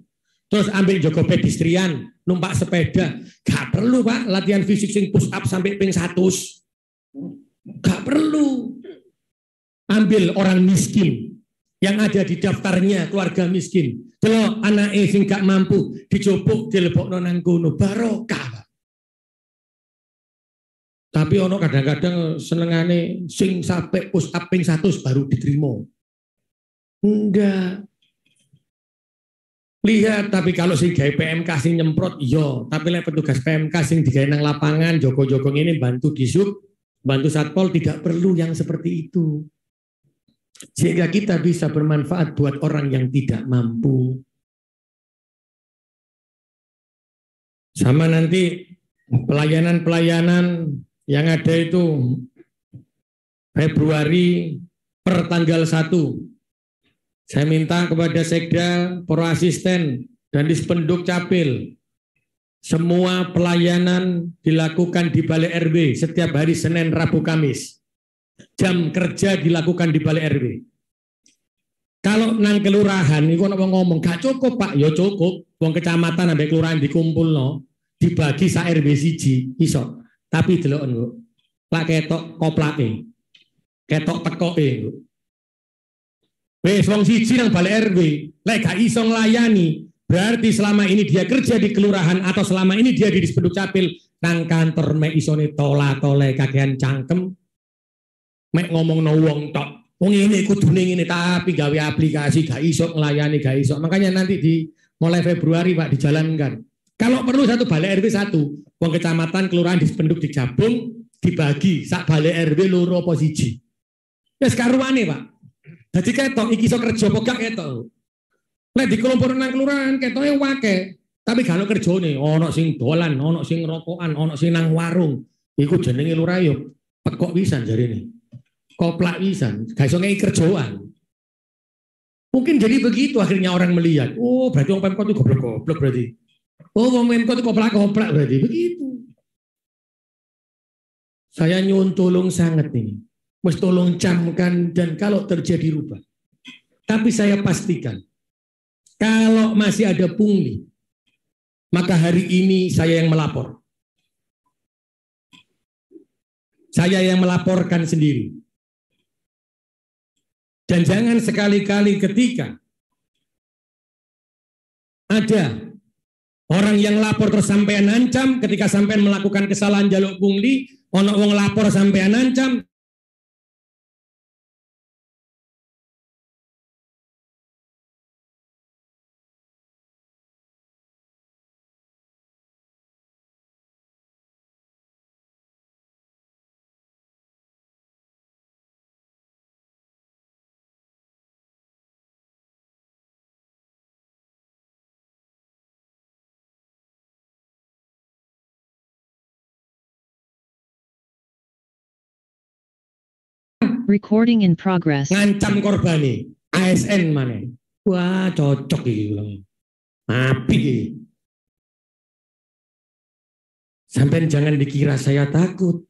terus ambil Joko pedestrian numpak sepeda. Gak perlu pak latihan fisik sing push up sampai ping satu gak perlu. Ambil orang miskin yang ada di daftarnya keluarga miskin. Kalau anak sing gak mampu dicopuk dilebok nonang kuno barokah tapi ono kadang-kadang senengane sing sampai push up ping satu baru diterima. Enggak. Lihat, tapi kalau sing gawe PMK sing nyemprot, iya. Tapi lek petugas PMK sing digawe nang lapangan, joko-joko ini bantu disub, bantu satpol, tidak perlu yang seperti itu. Sehingga kita bisa bermanfaat buat orang yang tidak mampu. Sama nanti pelayanan-pelayanan yang ada itu Februari per tanggal 1. Saya minta kepada Sekda, pro asisten, dan dispenduk capil. Semua pelayanan dilakukan di Balai RW setiap hari Senin, Rabu, Kamis. Jam kerja dilakukan di Balai RW. Kalau nang kelurahan, ini kok ngomong, gak cukup pak, ya cukup. Wong kecamatan sampai kelurahan dikumpul no, dibagi sa RW siji, iso. Tapi delok Bu. Lak ketok koplake. Ketok tekoke, Bu. Wes wong siji nang balik RW, lek gak iso nglayani, berarti selama ini dia kerja di kelurahan atau selama ini dia di Dispenduk Capil nang kantor mek isone tola tole kakean cangkem mek ngomong no wong tok. Wong ini kudune ngene tapi gawe aplikasi gak iso nglayani gak iso. Makanya nanti di mulai Februari Pak dijalankan. Kalau perlu satu balik RW satu, wong kecamatan kelurahan di penduduk digabung dibagi sak balik RW loro apa siji. Ya sekaruane Pak. Jadi ketok iki iso kerja apa gak ketok. Lek di kelompok nang kelurahan ketoke wake, tapi gak ono kerjane, ono sing dolan, ono sing rokokan, ono sing nang warung. Iku jenenge lurah pekok pisan jarine. Koplak pisan, gak iso ngei kerjaan. Mungkin jadi begitu akhirnya orang melihat, oh berarti orang Pemkot itu goblok-goblok berarti. Oh orang Pemkot itu koplak-koplak berarti, begitu. Saya nyun tolong sangat ini. Mesti tolong camkan dan kalau terjadi rubah. Tapi saya pastikan, kalau masih ada pungli, maka hari ini saya yang melapor. Saya yang melaporkan sendiri. Dan jangan sekali-kali ketika ada orang yang lapor terus sampean ancam ketika sampean melakukan kesalahan jaluk pungli, ono wong lapor sampean ancam, Recording in progress. ngancam korbani. ASN mana? Wah cocok iki api sampai jangan dikira saya takut.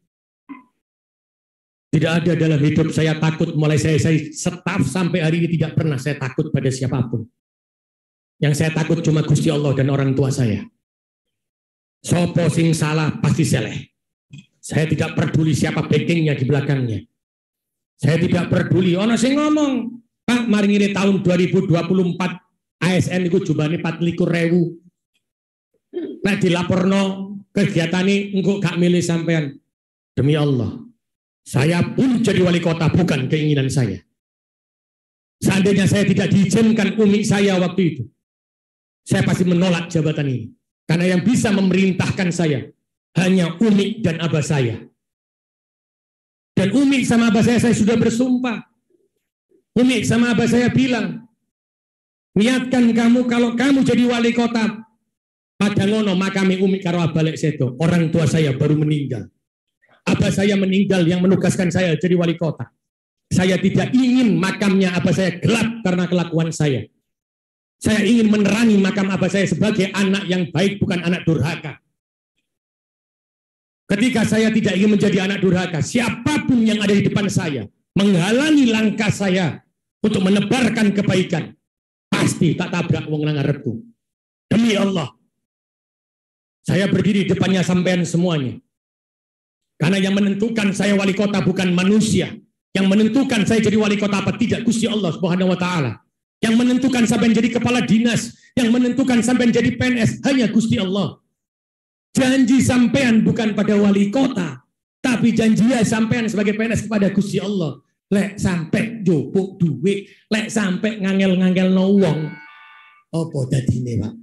Tidak ada dalam hidup saya takut. Mulai saya, saya staff sampai hari ini tidak pernah saya takut pada siapa pun. Yang saya takut cuma Gusti Allah dan orang tua saya. Sopo sing salah pasti seleh. Saya tidak peduli siapa backingnya di belakangnya saya tidak peduli. Ono sing ngomong, Pak, mari ini tahun 2024 ASN itu jumlahnya 24 rewu. Nah dilaporno kegiatan ini engkau gak milih sampean. Demi Allah, saya pun jadi wali kota bukan keinginan saya. Seandainya saya tidak diizinkan umi saya waktu itu, saya pasti menolak jabatan ini. Karena yang bisa memerintahkan saya hanya umi dan abah saya. Dan Umi sama abah saya, saya sudah bersumpah. Umi sama abah saya bilang, niatkan kamu kalau kamu jadi wali kota, pada ngono makami Umi karo balik seto. Orang tua saya baru meninggal. Abah saya meninggal yang menugaskan saya jadi wali kota. Saya tidak ingin makamnya abah saya gelap karena kelakuan saya. Saya ingin menerangi makam abah saya sebagai anak yang baik, bukan anak durhaka. Ketika saya tidak ingin menjadi anak durhaka, siapa pun yang ada di depan saya menghalangi langkah saya untuk menebarkan kebaikan, pasti tak tabrak wong nang. Demi Allah. Saya berdiri di depannya sampean semuanya. Karena yang menentukan saya wali kota bukan manusia. Yang menentukan saya jadi wali kota apa tidak Gusti Allah Subhanahu wa taala. Yang menentukan sampai jadi kepala dinas, yang menentukan sampai jadi PNS hanya Gusti Allah. Janji sampean bukan pada wali kota, tapi janjinya sampean sebagai PNS kepada Gusti Allah. Lek sampai jupuk duit, lek sampai ngangel-ngangel wong. Apa dadine, Pak?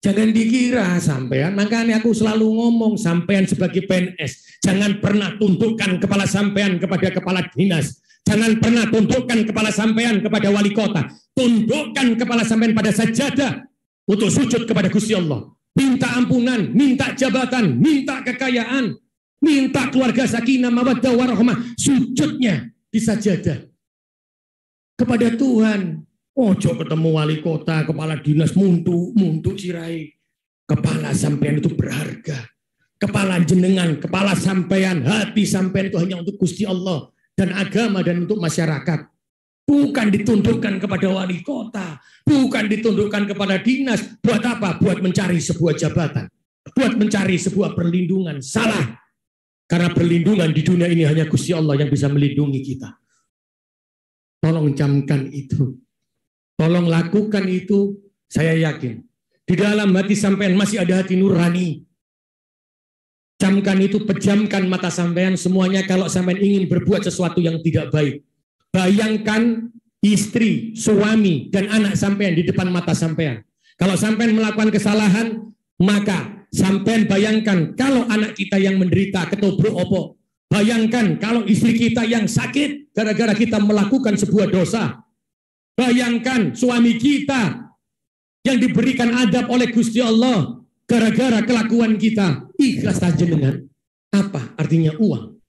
Jangan dikira sampean, makanya aku selalu ngomong sampean sebagai PNS, jangan pernah tundukkan kepala sampean kepada kepala dinas, jangan pernah tundukkan kepala sampean kepada wali kota, tundukkan kepala sampean pada sajadah untuk sujud kepada Gusti Allah minta ampunan, minta jabatan, minta kekayaan, minta keluarga sakinah mawaddah warahmah, sujudnya di sajadah kepada Tuhan. Ojo ketemu wali kota, kepala dinas muntu, muntu cirai. Kepala sampean itu berharga. Kepala jenengan, kepala sampean, hati sampean itu hanya untuk Gusti Allah dan agama dan untuk masyarakat. Bukan ditundukkan kepada wali kota. Bukan ditundukkan kepada dinas. Buat apa? Buat mencari sebuah jabatan. Buat mencari sebuah perlindungan. Salah. Karena perlindungan di dunia ini hanya Gusti Allah yang bisa melindungi kita. Tolong camkan itu. Tolong lakukan itu. Saya yakin. Di dalam hati sampean masih ada hati nurani. Camkan itu, pejamkan mata sampean semuanya kalau sampean ingin berbuat sesuatu yang tidak baik. Bayangkan istri, suami, dan anak sampean di depan mata sampean. Kalau sampean melakukan kesalahan, maka sampean bayangkan kalau anak kita yang menderita ketobro opo. Bayangkan kalau istri kita yang sakit gara-gara kita melakukan sebuah dosa. Bayangkan suami kita yang diberikan adab oleh Gusti Allah gara-gara kelakuan kita. Ikhlas saja dengan apa artinya uang?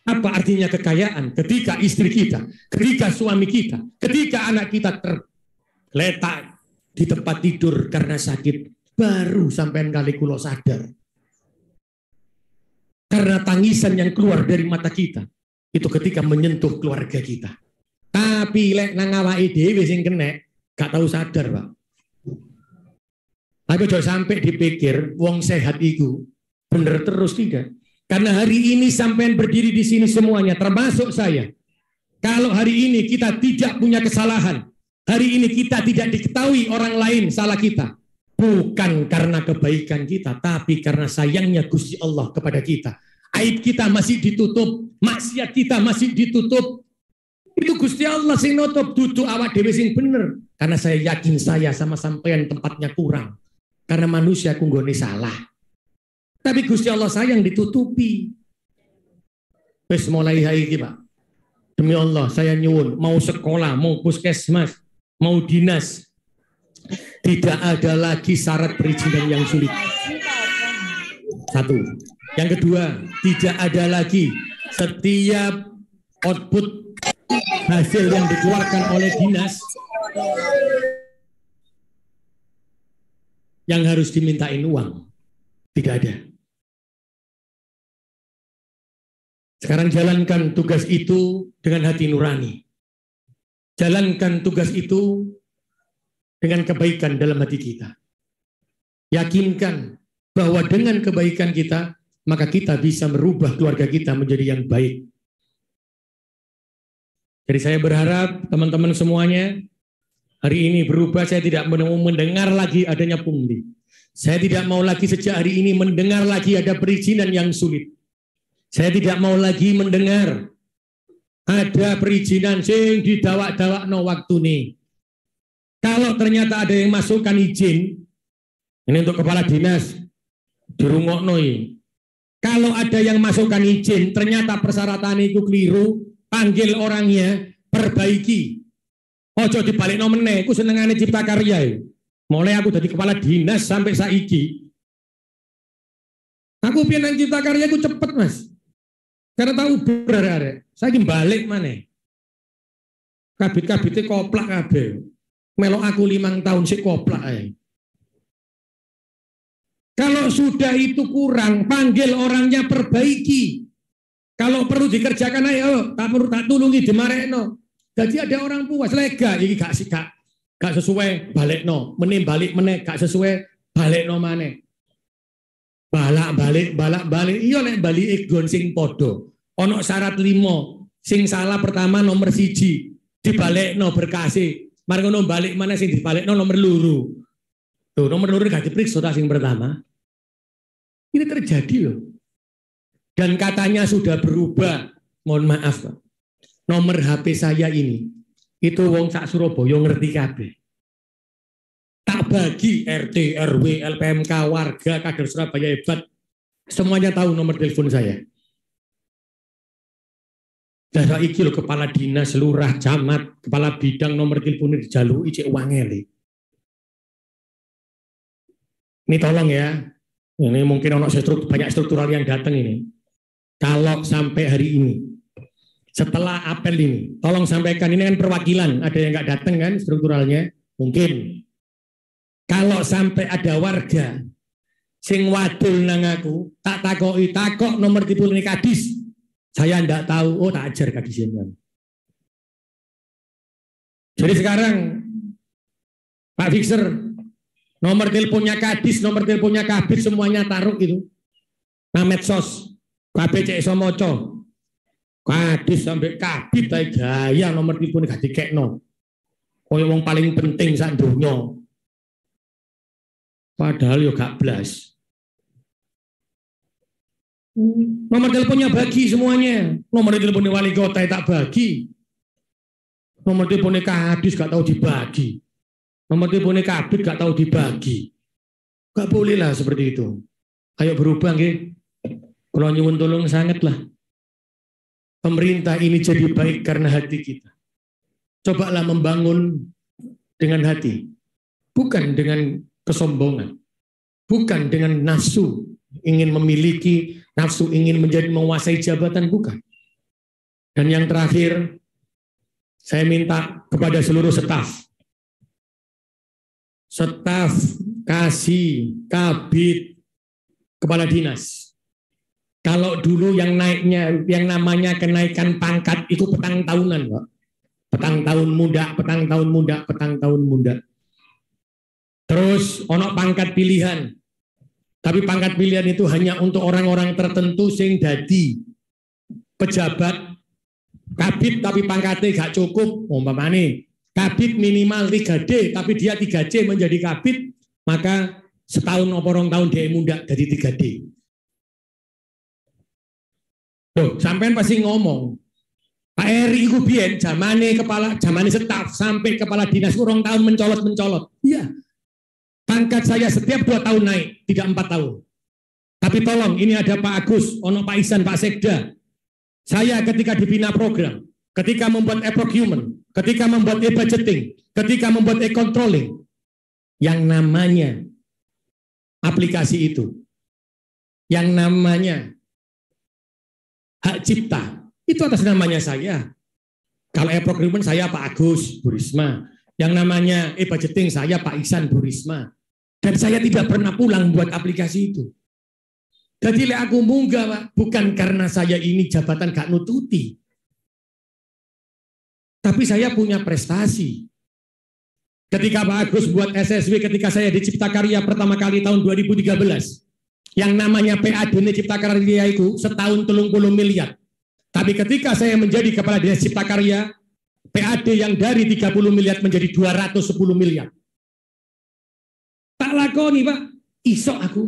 Apa artinya kekayaan ketika istri kita, ketika suami kita, ketika anak kita terletak di tempat tidur karena sakit, baru sampai kali kulo sadar. Karena tangisan yang keluar dari mata kita, itu ketika menyentuh keluarga kita. Tapi lek nang awake dhewe sing kena, gak tahu sadar, Pak. Tapi udah sampai dipikir wong sehat itu bener terus tidak. Karena hari ini sampai berdiri di sini semuanya termasuk saya. Kalau hari ini kita tidak punya kesalahan, hari ini kita tidak diketahui orang lain salah kita. Bukan karena kebaikan kita, tapi karena sayangnya Gusti Allah kepada kita. Aib kita masih ditutup, maksiat kita masih ditutup. Itu Gusti Allah sing nutup duduk awak dewe sing bener. Karena saya yakin saya sama sampean tempatnya kurang. Karena manusia kunggone salah. Tapi Gusti Allah sayang ditutupi. Wes mulai hari ini Pak. Demi Allah saya nyuwun mau sekolah, mau puskesmas, mau dinas. Tidak ada lagi syarat perizinan yang sulit. Satu. Yang kedua, tidak ada lagi setiap output hasil yang dikeluarkan oleh dinas yang harus dimintain uang. Tidak ada. Sekarang jalankan tugas itu dengan hati nurani. Jalankan tugas itu dengan kebaikan dalam hati kita. Yakinkan bahwa dengan kebaikan kita, maka kita bisa merubah keluarga kita menjadi yang baik. Jadi saya berharap teman-teman semuanya hari ini berubah, saya tidak mendengar lagi adanya pungli. Saya tidak mau lagi sejak hari ini mendengar lagi ada perizinan yang sulit. Saya tidak mau lagi mendengar ada perizinan sing didawak-dawak no waktu nih. Kalau ternyata ada yang masukkan izin, ini untuk kepala dinas, dirungokno ini. Kalau ada yang masukkan izin, ternyata persyaratan itu keliru, panggil orangnya, perbaiki. Ojo dibalik nomene, aku senengane cipta karya. Mulai aku jadi kepala dinas sampai saiki. Aku pian cipta karya aku cepet mas. Karena tahu berare. Saya balik mana? Kabit-kabitnya koplak kabeh. Melo aku limang tahun sih koplak aja. Kalau sudah itu kurang, panggil orangnya perbaiki. Kalau perlu dikerjakan ayo, tak perlu tak tulungi di Marekno. Jadi ada orang puas lega, ini gak sih gak, gak sesuai balik no, menim balik meneh gak sesuai balik no mana. Balak balik, balak balik, iya lek balik ikon sing podo. Ono syarat limo, sing salah pertama nomor siji, dibalik no berkasih. Mari ngono balik mana sing dibalik no nomor luru. Tuh nomor luru gak diperiksa sing pertama. Ini terjadi loh. Dan katanya sudah berubah. Mohon maaf Pak. Nomor HP saya ini. Itu wong sak Surabaya ngerti kabeh. Tak bagi RT, RW, LPMK, warga, kader Surabaya hebat. Semuanya tahu nomor telepon saya. Dara iki lo kepala dinas, lurah, camat, kepala bidang nomor telepon dijalui cek wangele. Ini tolong ya, ini mungkin ono struktur, banyak struktural yang datang ini. Kalau sampai hari ini, setelah apel ini, tolong sampaikan ini kan perwakilan, ada yang nggak datang kan strukturalnya, mungkin. Kalau sampai ada warga sing wadul nang aku, tak takoi takok nomor tipu ini kadis, saya ndak tahu, oh tak ajar kadis kan. Jadi sekarang Pak Fixer Nomor teleponnya Kadis, nomor teleponnya Kabit semuanya taruh gitu. Nah medsos, KBC Somoco. Kadis sampai kabit ae gaya nomor telepon gak dikekno. Kaya wong paling penting sak donya. Padahal yo gak blas. Nomor teleponnya bagi semuanya. Nomor teleponnya wali kota tak bagi. Nomor teleponnya kadis gak tahu dibagi. Nomor teleponnya kabit gak tahu dibagi. Gak boleh lah seperti itu. Ayo berubah nggih. Kalau nyuwun tolong sangat lah. Pemerintah ini jadi baik karena hati kita. Cobalah membangun dengan hati. Bukan dengan kesombongan. Bukan dengan nafsu ingin memiliki, nafsu ingin menjadi menguasai jabatan, bukan. Dan yang terakhir, saya minta kepada seluruh staf. Staf, kasih, kabit, kepala dinas kalau dulu yang naiknya, yang namanya kenaikan pangkat itu petang tahunan, Pak. Petang tahun muda, petang tahun muda, petang tahun muda. Terus ono pangkat pilihan. Tapi pangkat pilihan itu hanya untuk orang-orang tertentu sing dadi pejabat kabit tapi pangkatnya gak cukup umpamane kabit minimal 3D tapi dia 3C menjadi kabit maka setahun oporong tahun dia muda jadi 3D Loh, sampean pasti ngomong. Pak Eri itu biyen zamane kepala zamane staf sampai kepala dinas kurang tahun mencolot-mencolot. Iya. Pangkat saya setiap dua tahun naik, tidak empat tahun. Tapi tolong, ini ada Pak Agus, ono Pak Isan, Pak Sekda. Saya ketika dibina program, ketika membuat e-procurement, ketika membuat e-budgeting, ketika membuat e-controlling, yang namanya aplikasi itu, yang namanya hak cipta itu atas namanya saya. Kalau e-procurement saya Pak Agus Burisma. Yang namanya e-budgeting saya Pak Isan Burisma. Dan saya tidak pernah pulang buat aplikasi itu. Jadi aku munggah Pak, bukan karena saya ini jabatan gak nututi. Tapi saya punya prestasi. Ketika Pak Agus buat SSW, ketika saya di Cipta Karya pertama kali tahun 2013, yang namanya PAD Cipta Karya itu setahun telung puluh miliar. Tapi ketika saya menjadi kepala dinas Cipta Karya, PAD yang dari 30 miliar menjadi 210 miliar. Tak lakoni Pak, isok aku.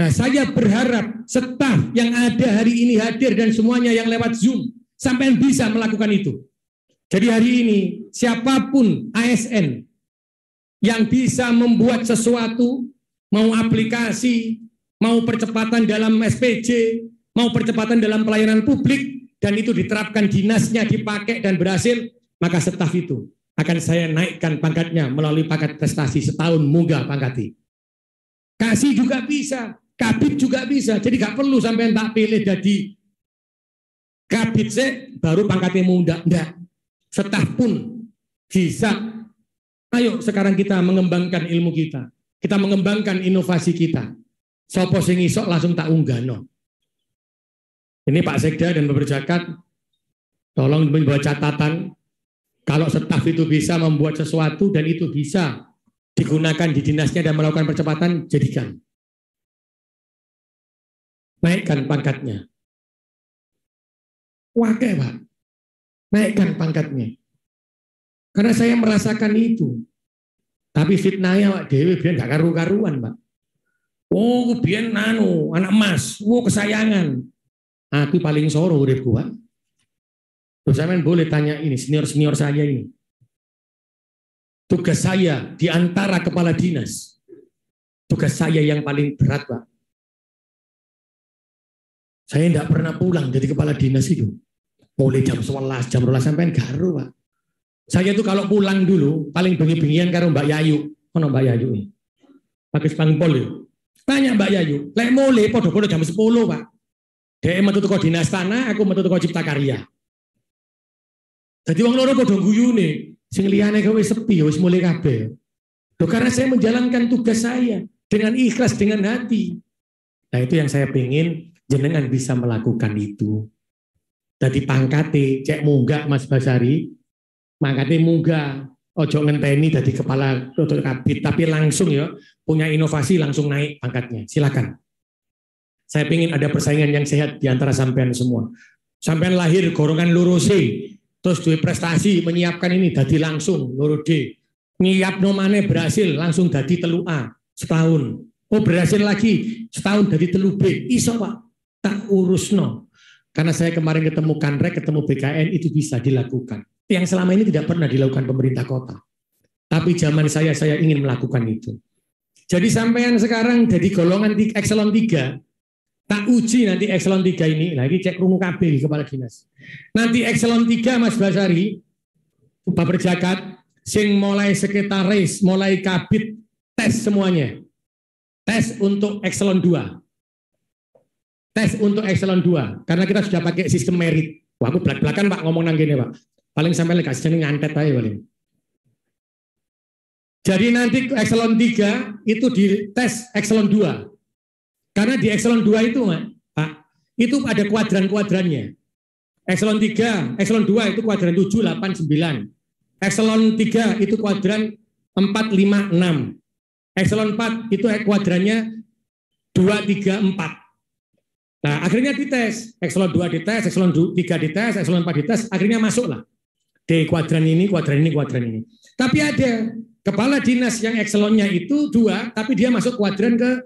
Nah, saya berharap staf yang ada hari ini hadir dan semuanya yang lewat Zoom sampai bisa melakukan itu. Jadi hari ini siapa pun ASN yang bisa membuat sesuatu, mau aplikasi, mau percepatan dalam SPJ, mau percepatan dalam pelayanan publik, dan itu diterapkan dinasnya dipakai dan berhasil, maka staf itu akan saya naikkan pangkatnya melalui pangkat prestasi setahun munggah pangkati. Kasih juga bisa, kabit juga bisa. Jadi gak perlu sampai tak pilih jadi kabit sih baru pangkatnya muda. Enggak. Staf pun bisa. Ayo sekarang kita mengembangkan ilmu kita. Kita mengembangkan inovasi kita. Sopo sing isok langsung tak unggah no. Ini Pak Sekda dan Bapak Zakat, tolong membuat catatan kalau staf itu bisa membuat sesuatu dan itu bisa digunakan di dinasnya dan melakukan percepatan, jadikan. Naikkan pangkatnya. Wakai Pak. Naikkan pangkatnya. Karena saya merasakan itu. Tapi fitnahnya Pak Dewi biar gak karu-karuan Pak. Oh, biar nano, anak emas. Oh, kesayangan. Aku paling soro gua. Terus saya boleh tanya ini senior-senior saya ini. Tugas saya di antara kepala dinas. Tugas saya yang paling berat, Pak. Saya tidak pernah pulang dari kepala dinas itu. Mulai jam 11, jam 12 sampai garu, Pak. Saya itu kalau pulang dulu, paling bengi-bengian karo Mbak Yayu. Mana Mbak Yayu ini? Pakai spangpol ya. Tanya Mbak Yayu, lek mulai podo-podo jam 10, Pak. Dia metu teko dinas tanah, aku metu teko cipta karya. Jadi wong loro padha guyune, sing liyane kowe sepi wis mulai kabeh. Loh, karena saya menjalankan tugas saya dengan ikhlas dengan hati. Nah itu yang saya pengen jenengan bisa melakukan itu. Jadi pangkate cek munggah Mas Basari, pangkate munggah ojo ngenteni dari kepala kabit tapi langsung ya punya inovasi langsung naik pangkatnya. Silakan. Saya ingin ada persaingan yang sehat di antara sampean semua. Sampean lahir golongan loro C, terus duwe prestasi menyiapkan ini dadi langsung loro D. Nyiap nomane berhasil langsung dadi telu A setahun. Oh berhasil lagi setahun dadi telu B. Iso Pak, tak urusno. Karena saya kemarin ketemu Kanrek, ketemu BKN itu bisa dilakukan. Yang selama ini tidak pernah dilakukan pemerintah kota. Tapi zaman saya, saya ingin melakukan itu. Jadi sampean sekarang jadi golongan di Excelon 3, tak uji nanti Excelon 3 ini, lagi cek rumu KB kepala dinas. Nanti Excelon 3 Mas Basari, Pak Berjakat, sing mulai sekretaris, mulai kabit, tes semuanya. Tes untuk Excelon 2 tes untuk Excelon 2 karena kita sudah pakai sistem merit. Wah, aku belak-belakan Pak ngomong nang gini, Pak. Paling sampai lek kasih ngantet aja paling. Jadi nanti Excelon 3 itu di tes Excelon 2. Karena di Excelon 2 itu, Pak, itu ada kuadran-kuadrannya. Excelon 3, Excelon 2 itu kuadran 7, 8, 9. Excelon 3 itu kuadran 4, 5, 6. Excelon 4 itu kuadrannya 2, 3, 4. Nah, akhirnya dites, Excelon 2 dites, Excelon 3 dites, Excelon 4 dites, akhirnya masuklah. Di kuadran ini, kuadran ini, kuadran ini. Tapi ada kepala dinas yang Excelonnya itu dua, tapi dia masuk kuadran ke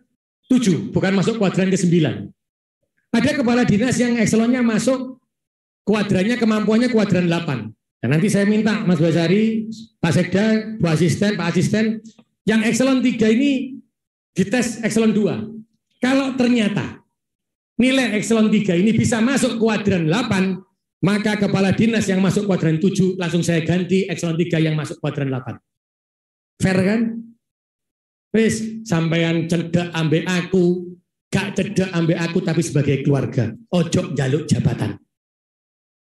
tujuh, bukan masuk kuadran ke sembilan. Ada kepala dinas yang Excelonnya masuk kuadrannya, kemampuannya kuadran 8. Nah, nanti saya minta Mas Basari, Pak Sekda, Bu Asisten, Pak Asisten, yang Excelon 3 ini dites Excelon 2. Kalau ternyata nilai Excelon 3 ini bisa masuk kuadran 8, maka kepala dinas yang masuk kuadran 7 langsung saya ganti Excelon 3 yang masuk kuadran 8. Fair kan? Wis, sampean cedak ambek aku, gak cedak ambek aku tapi sebagai keluarga. Ojo jaluk jabatan.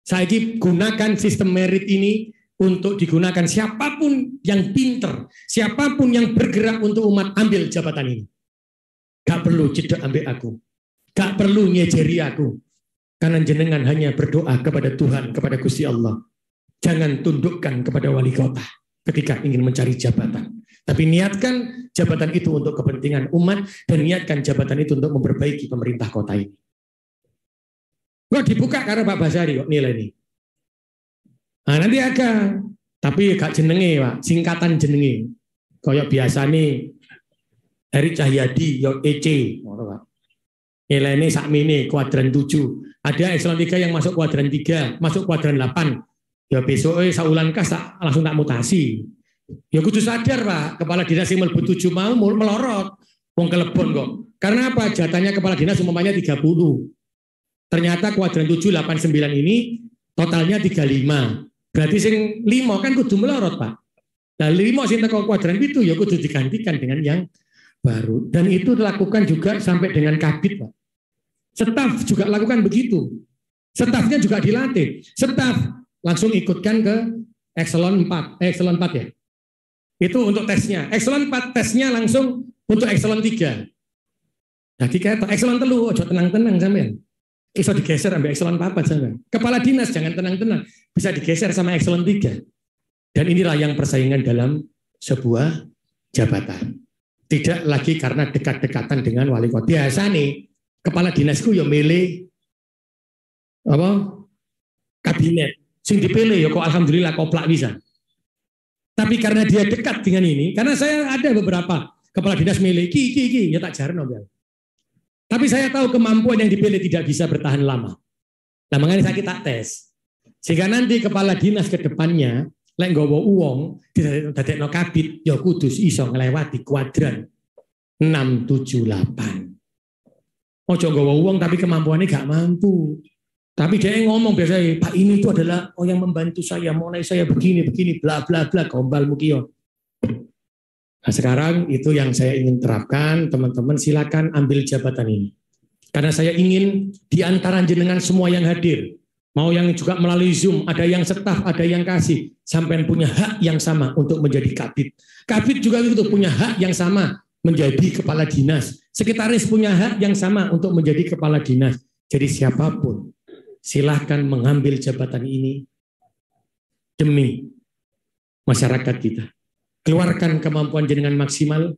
Saya gunakan sistem merit ini untuk digunakan siapa pun yang pinter, siapa pun yang bergerak untuk umat ambil jabatan ini. Gak perlu cedak ambek aku. Gak perlu nyejeri aku. Karena jenengan hanya berdoa kepada Tuhan, kepada Gusti Allah. Jangan tundukkan kepada wali kota ketika ingin mencari jabatan. Tapi niatkan jabatan itu untuk kepentingan umat dan niatkan jabatan itu untuk memperbaiki pemerintah kota ini. Kok dibuka karena Pak Basari kok nilai ini. Nah, nanti agak tapi gak jenenge Pak, singkatan jenenge. Kayak biasa nih Eri Cahyadi, yo EC, Pak nilai ini saat ini kuadran 7. Ada eselon 3 yang masuk kuadran 3, masuk kuadran 8. Ya besok eh kas tak, langsung tak mutasi. Ya kudu sadar Pak, kepala dinas yang melebut 7 mau melorot. Wong kelebon kok. Karena apa? Jatahnya kepala dinas umpamanya 30. Ternyata kuadran 7, 8, 9 ini totalnya 35. Berarti sing 5 kan kudu melorot Pak. Nah 5 sing teko kuadran itu ya kudu digantikan dengan yang baru. Dan itu dilakukan juga sampai dengan kabit Pak. Staf juga lakukan begitu. Stafnya juga dilatih. Staf langsung ikutkan ke Excelon 4, eh, Excelon 4 ya. Itu untuk tesnya. Excelon 4 tesnya langsung untuk Excelon 3. Jadi kayak Excelon telu, ojo tenang-tenang sampean. Bisa digeser sampai Excelon 4 sampean. Kepala dinas jangan tenang-tenang, bisa digeser sama Excelon 3. Dan inilah yang persaingan dalam sebuah jabatan. Tidak lagi karena dekat-dekatan dengan wali kota. Biasa nih, kepala dinasku ya milih apa kabinet sing dipilih ya kok alhamdulillah koplak bisa tapi karena dia dekat dengan ini karena saya ada beberapa kepala dinas milih ki ki ki ya tak jarno ya. tapi saya tahu kemampuan yang dipilih tidak bisa bertahan lama nah makanya saya kita tes sehingga nanti kepala dinas ke depannya lek nggawa uang no kabit ya kudus iso ngelewati kuadran 678 Ojo nggawa uang tapi kemampuannya gak mampu. Tapi dia ngomong biasanya, Pak ini itu adalah oh yang membantu saya, mulai saya begini, begini, bla bla bla, gombal mukio. Nah sekarang itu yang saya ingin terapkan, teman-teman silakan ambil jabatan ini. Karena saya ingin di antara jenengan semua yang hadir, mau yang juga melalui Zoom, ada yang setaf, ada yang kasih, sampai punya hak yang sama untuk menjadi kabit. Kabit juga itu punya hak yang sama menjadi kepala dinas. Sekretaris punya hak yang sama untuk menjadi kepala dinas. Jadi siapa pun silahkan mengambil jabatan ini demi masyarakat kita. Keluarkan kemampuan jenengan maksimal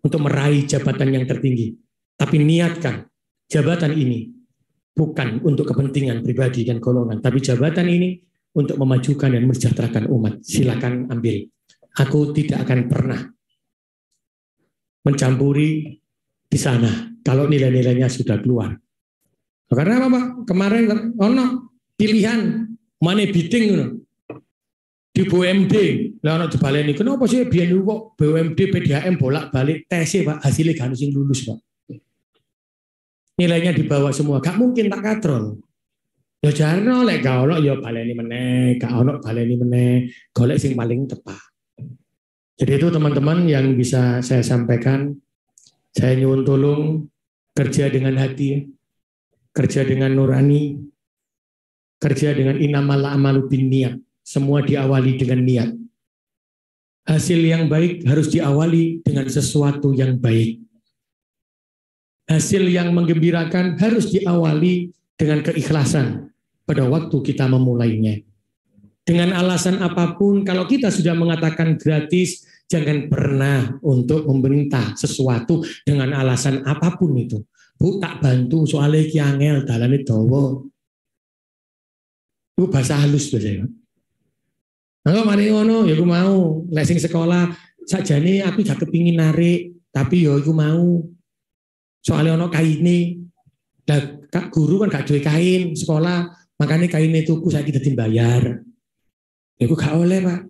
untuk meraih jabatan yang tertinggi. Tapi niatkan jabatan ini bukan untuk kepentingan pribadi dan golongan, tapi jabatan ini untuk memajukan dan mensejahterakan umat. Silakan ambil. Aku tidak akan pernah mencampuri di sana kalau nilai-nilainya sudah keluar. Karena apa Pak? Kemarin ono pilihan mana bidding ngono. Di BUMD, lah ono dibaleni. Kenapa sih biyen kok BUMD PDAM bolak-balik tes Pak, hasilnya gak sing lulus Pak. Nilainya dibawa semua, gak mungkin tak katron. Ya jarno lek gak ono ya baleni meneh, gak ono baleni meneh, golek sing paling tepat. Jadi itu teman-teman yang bisa saya sampaikan. Saya nyuwun tolong kerja dengan hati, kerja dengan nurani, kerja dengan inamal amalu bin niat. Semua diawali dengan niat. Hasil yang baik harus diawali dengan sesuatu yang baik. Hasil yang menggembirakan harus diawali dengan keikhlasan pada waktu kita memulainya. Dengan alasan apa pun, kalau kita sudah mengatakan gratis, jangan pernah untuk memerintah sesuatu dengan alasan apa pun itu. Bu, tak bantu soalnya iki angel, dalane dawa. Itu bahasa halus biasanya. Kalau mari ngono, ya aku mau. Lesing sekolah, sajane aku gak kepingin narik, tapi ya aku mau. Soalnya ono kaine. Lah, guru kan gak duwe kain sekolah, makanya kain itu saya kita bayar. Ya aku gak oleh pak.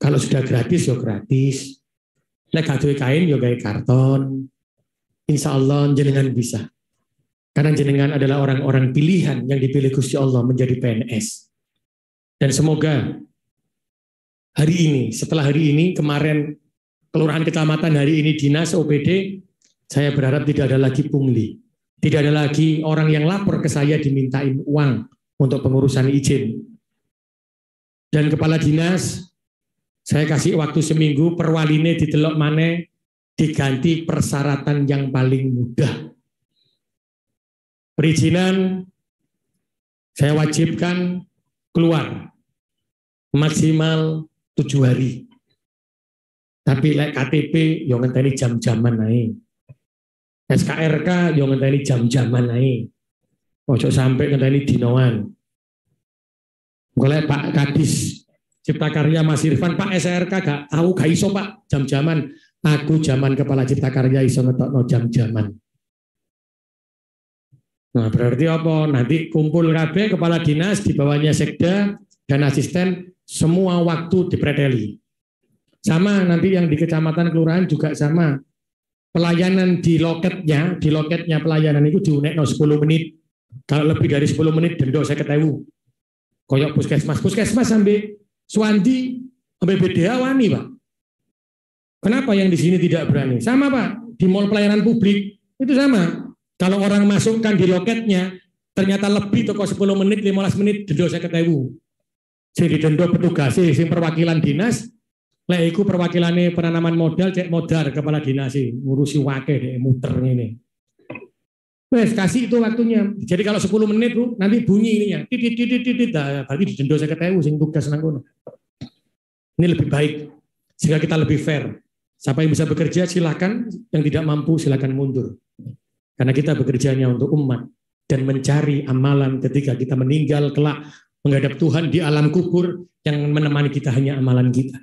Kalau sudah gratis ya gratis. Nek gak duwe kain ya kayak karton. Insya Allah jenengan bisa. Karena jenengan adalah orang-orang pilihan yang dipilih Gusti Allah menjadi PNS. Dan semoga hari ini, setelah hari ini, kemarin kelurahan kecamatan hari ini dinas OPD, saya berharap tidak ada lagi pungli. Tidak ada lagi orang yang lapor ke saya dimintain uang untuk pengurusan izin. Dan kepala dinas, saya kasih waktu seminggu perwaline ditelok mana diganti persyaratan yang paling mudah. Perizinan saya wajibkan keluar maksimal tujuh hari. Tapi like KTP yang ngenteni jam-jaman naik. SKRK yang ngenteni jam-jaman naik. Ojo sampai ngenteni dinoan. Golek Pak Kadis Cipta Karya Mas Irfan, Pak SRK gak tahu gak iso Pak jam-jaman. Aku zaman kepala Cipta Karya iso ngetokno jam-jaman. Nah berarti apa? Nanti kumpul KB kepala dinas di bawahnya sekda dan asisten semua waktu dipreteli. Sama nanti yang di kecamatan kelurahan juga sama. Pelayanan di loketnya, di loketnya pelayanan itu diunekno 10 menit. Kalau lebih dari 10 menit denda saya ketemu. Koyok puskesmas, puskesmas sampai Suwandi sampai BDA wani Pak. Kenapa yang di sini tidak berani? Sama Pak, di mall pelayanan publik itu sama. Kalau orang masukkan di loketnya, ternyata lebih toko 10 menit, 15 menit, denda saya ketemu. Saya didenda petugas, sing perwakilan dinas, lek iku perwakilannya penanaman modal, cek modal kepala dinas sih, ngurusi wake deh, muter ini. Wes kasih itu waktunya. Jadi kalau 10 menit bu, nanti bunyi ini ya. Titit titit titit. Nah, berarti saya ketemu sing tugas nang. Ini lebih baik sehingga kita lebih fair. Siapa yang bisa bekerja silakan, yang tidak mampu silakan mundur. Karena kita bekerjanya untuk umat dan mencari amalan ketika kita meninggal kelak menghadap Tuhan di alam kubur yang menemani kita hanya amalan kita.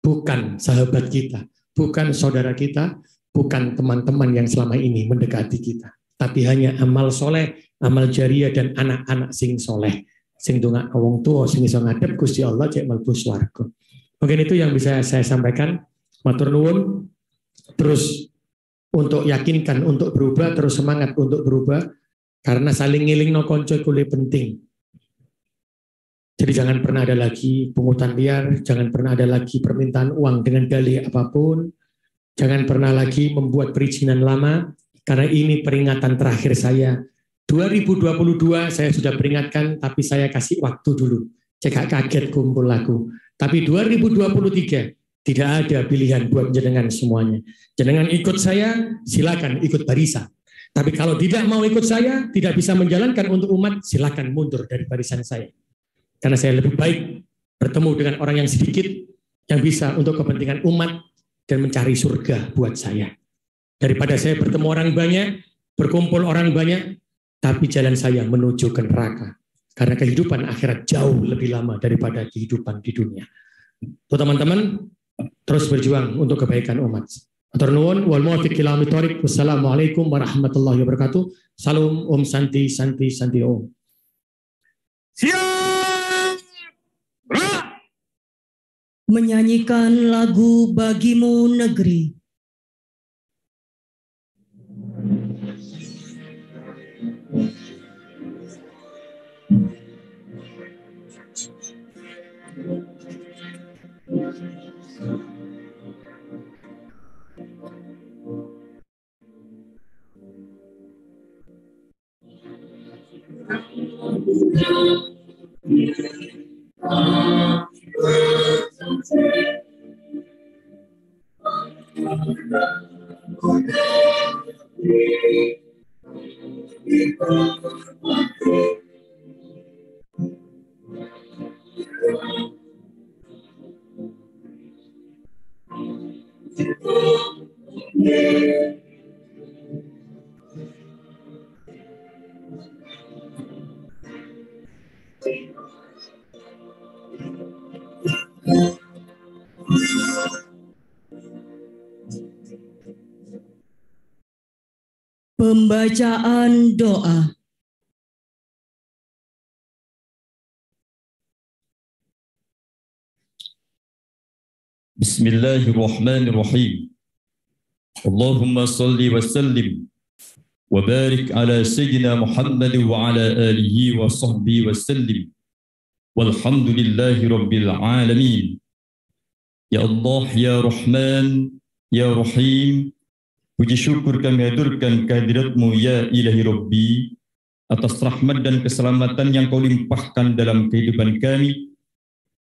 Bukan sahabat kita, bukan saudara kita, bukan teman-teman yang selama ini mendekati kita. Tapi hanya amal soleh, amal jariah dan anak-anak sing soleh. Sing dunga wong tua, sing iso ngadep Gusti Allah cek mlebu swarga. Mungkin itu yang bisa saya sampaikan. Matur nuwun. Terus untuk yakinkan untuk berubah, terus semangat untuk berubah, karena saling ngiling no konco kule penting. Jadi jangan pernah ada lagi pungutan liar, jangan pernah ada lagi permintaan uang dengan dalih apa pun, jangan pernah lagi membuat perizinan lama, karena ini peringatan terakhir saya. 2022 saya sudah peringatkan, tapi saya kasih waktu dulu. Cek kaget kumpul lagu. Tapi 2023 tidak ada pilihan buat jenengan semuanya. Jenengan ikut saya, silakan ikut barisan. Tapi kalau tidak mau ikut saya, tidak bisa menjalankan untuk umat, silakan mundur dari barisan saya. Karena saya lebih baik bertemu dengan orang yang sedikit, yang bisa untuk kepentingan umat dan mencari surga buat saya. Daripada saya bertemu orang banyak, berkumpul orang banyak, tapi jalan saya menuju ke neraka. Karena kehidupan akhirat jauh lebih lama daripada kehidupan di dunia. Tuh teman-teman, terus berjuang untuk kebaikan umat. Atur nuwun wal Wassalamualaikum warahmatullahi wabarakatuh. Salam Om Santi Santi Santi Om. Siap! Menyanyikan lagu Bagimu Negeri. Yeah. Pembacaan doa. Bismillahirrahmanirrahim. Allahumma salli wa sallim sayyidina Muhammad wa ala alihi wa sahbihi wa sallim. Walhamdulillahi rabbil alamin. Ya Allah, ya Rahman, ya Rahim, Puji syukur kami haturkan kehadiratmu ya ilahi Rabbi atas rahmat dan keselamatan yang kau limpahkan dalam kehidupan kami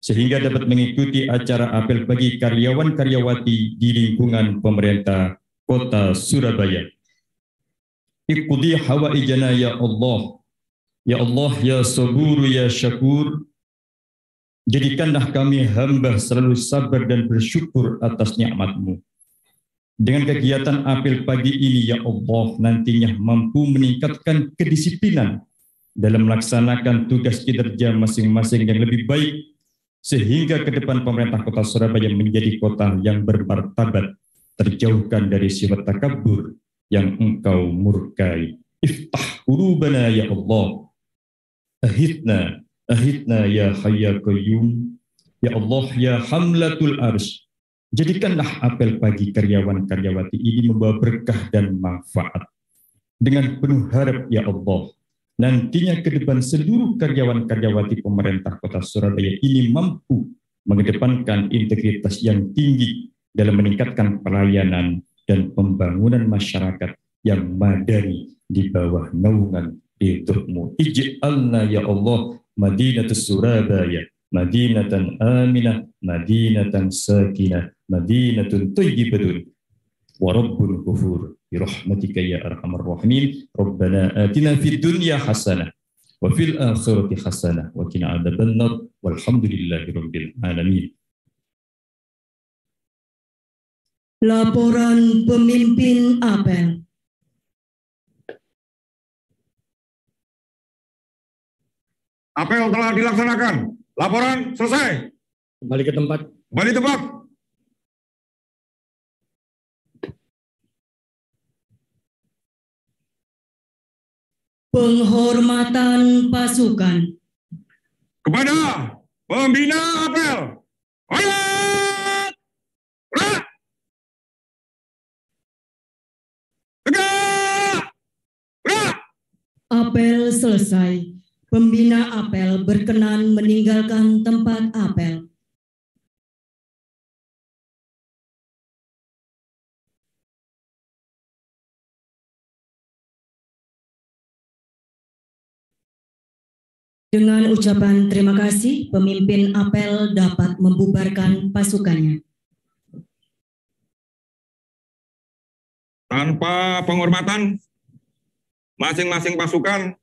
sehingga dapat mengikuti acara apel bagi karyawan-karyawati di lingkungan pemerintah kota Surabaya. Iqdi hawaijana ya Allah. Ya Allah ya sabur ya syakur. Jadikanlah kami hamba selalu sabar dan bersyukur atas nikmatmu. Dengan kegiatan apel pagi ini, ya Allah, nantinya mampu meningkatkan kedisiplinan dalam melaksanakan tugas kinerja masing-masing yang lebih baik, sehingga ke depan pemerintah kota Surabaya menjadi kota yang bermartabat, terjauhkan dari sifat takabur yang engkau murkai. Iftah urubana ya Allah. Ahidna, ahidna ya hayya qayyum. Ya Allah, ya hamlatul arsh. Jadikanlah apel pagi karyawan-karyawati ini membawa berkah dan manfaat. Dengan penuh harap, ya Allah, nantinya ke depan seluruh karyawan-karyawati pemerintah kota Surabaya ini mampu mengedepankan integritas yang tinggi dalam meningkatkan pelayanan dan pembangunan masyarakat yang madani di bawah naungan ridhomu. Ij'alna ya Allah Madinatus Surabaya Madinatan aminah, Madinatan sakinah, Madinatun tayyibatun, wa rabbul ghafur. Birahmatika ya arhamar rahimin. Rabbana atina fid dunya hasanah wa fil akhirati hasanah wa qina adzabannar. Walhamdulillahi rabbil alamin. Laporan pemimpin apel. Apel telah dilaksanakan. Laporan selesai. Kembali ke tempat. Kembali tempat. Penghormatan pasukan. Kepada pembina apel. Ayat! Gerak! Tegak! Gerak! Apel selesai. Pembina apel berkenan meninggalkan tempat apel. Dengan ucapan terima kasih, pemimpin apel dapat membubarkan pasukannya. Tanpa penghormatan, masing-masing pasukan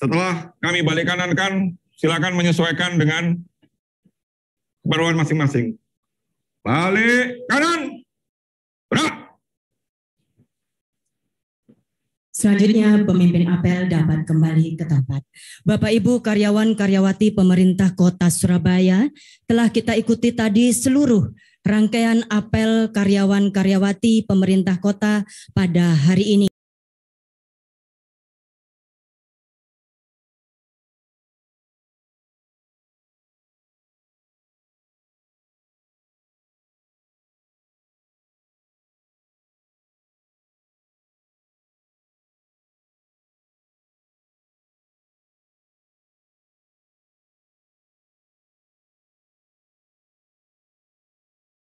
setelah kami balik kanankan, silakan menyesuaikan dengan keperluan masing-masing. Balik kanan, gerak. Selanjutnya pemimpin apel dapat kembali ke tempat. Bapak Ibu karyawan karyawati pemerintah kota Surabaya telah kita ikuti tadi seluruh rangkaian apel karyawan karyawati pemerintah kota pada hari ini.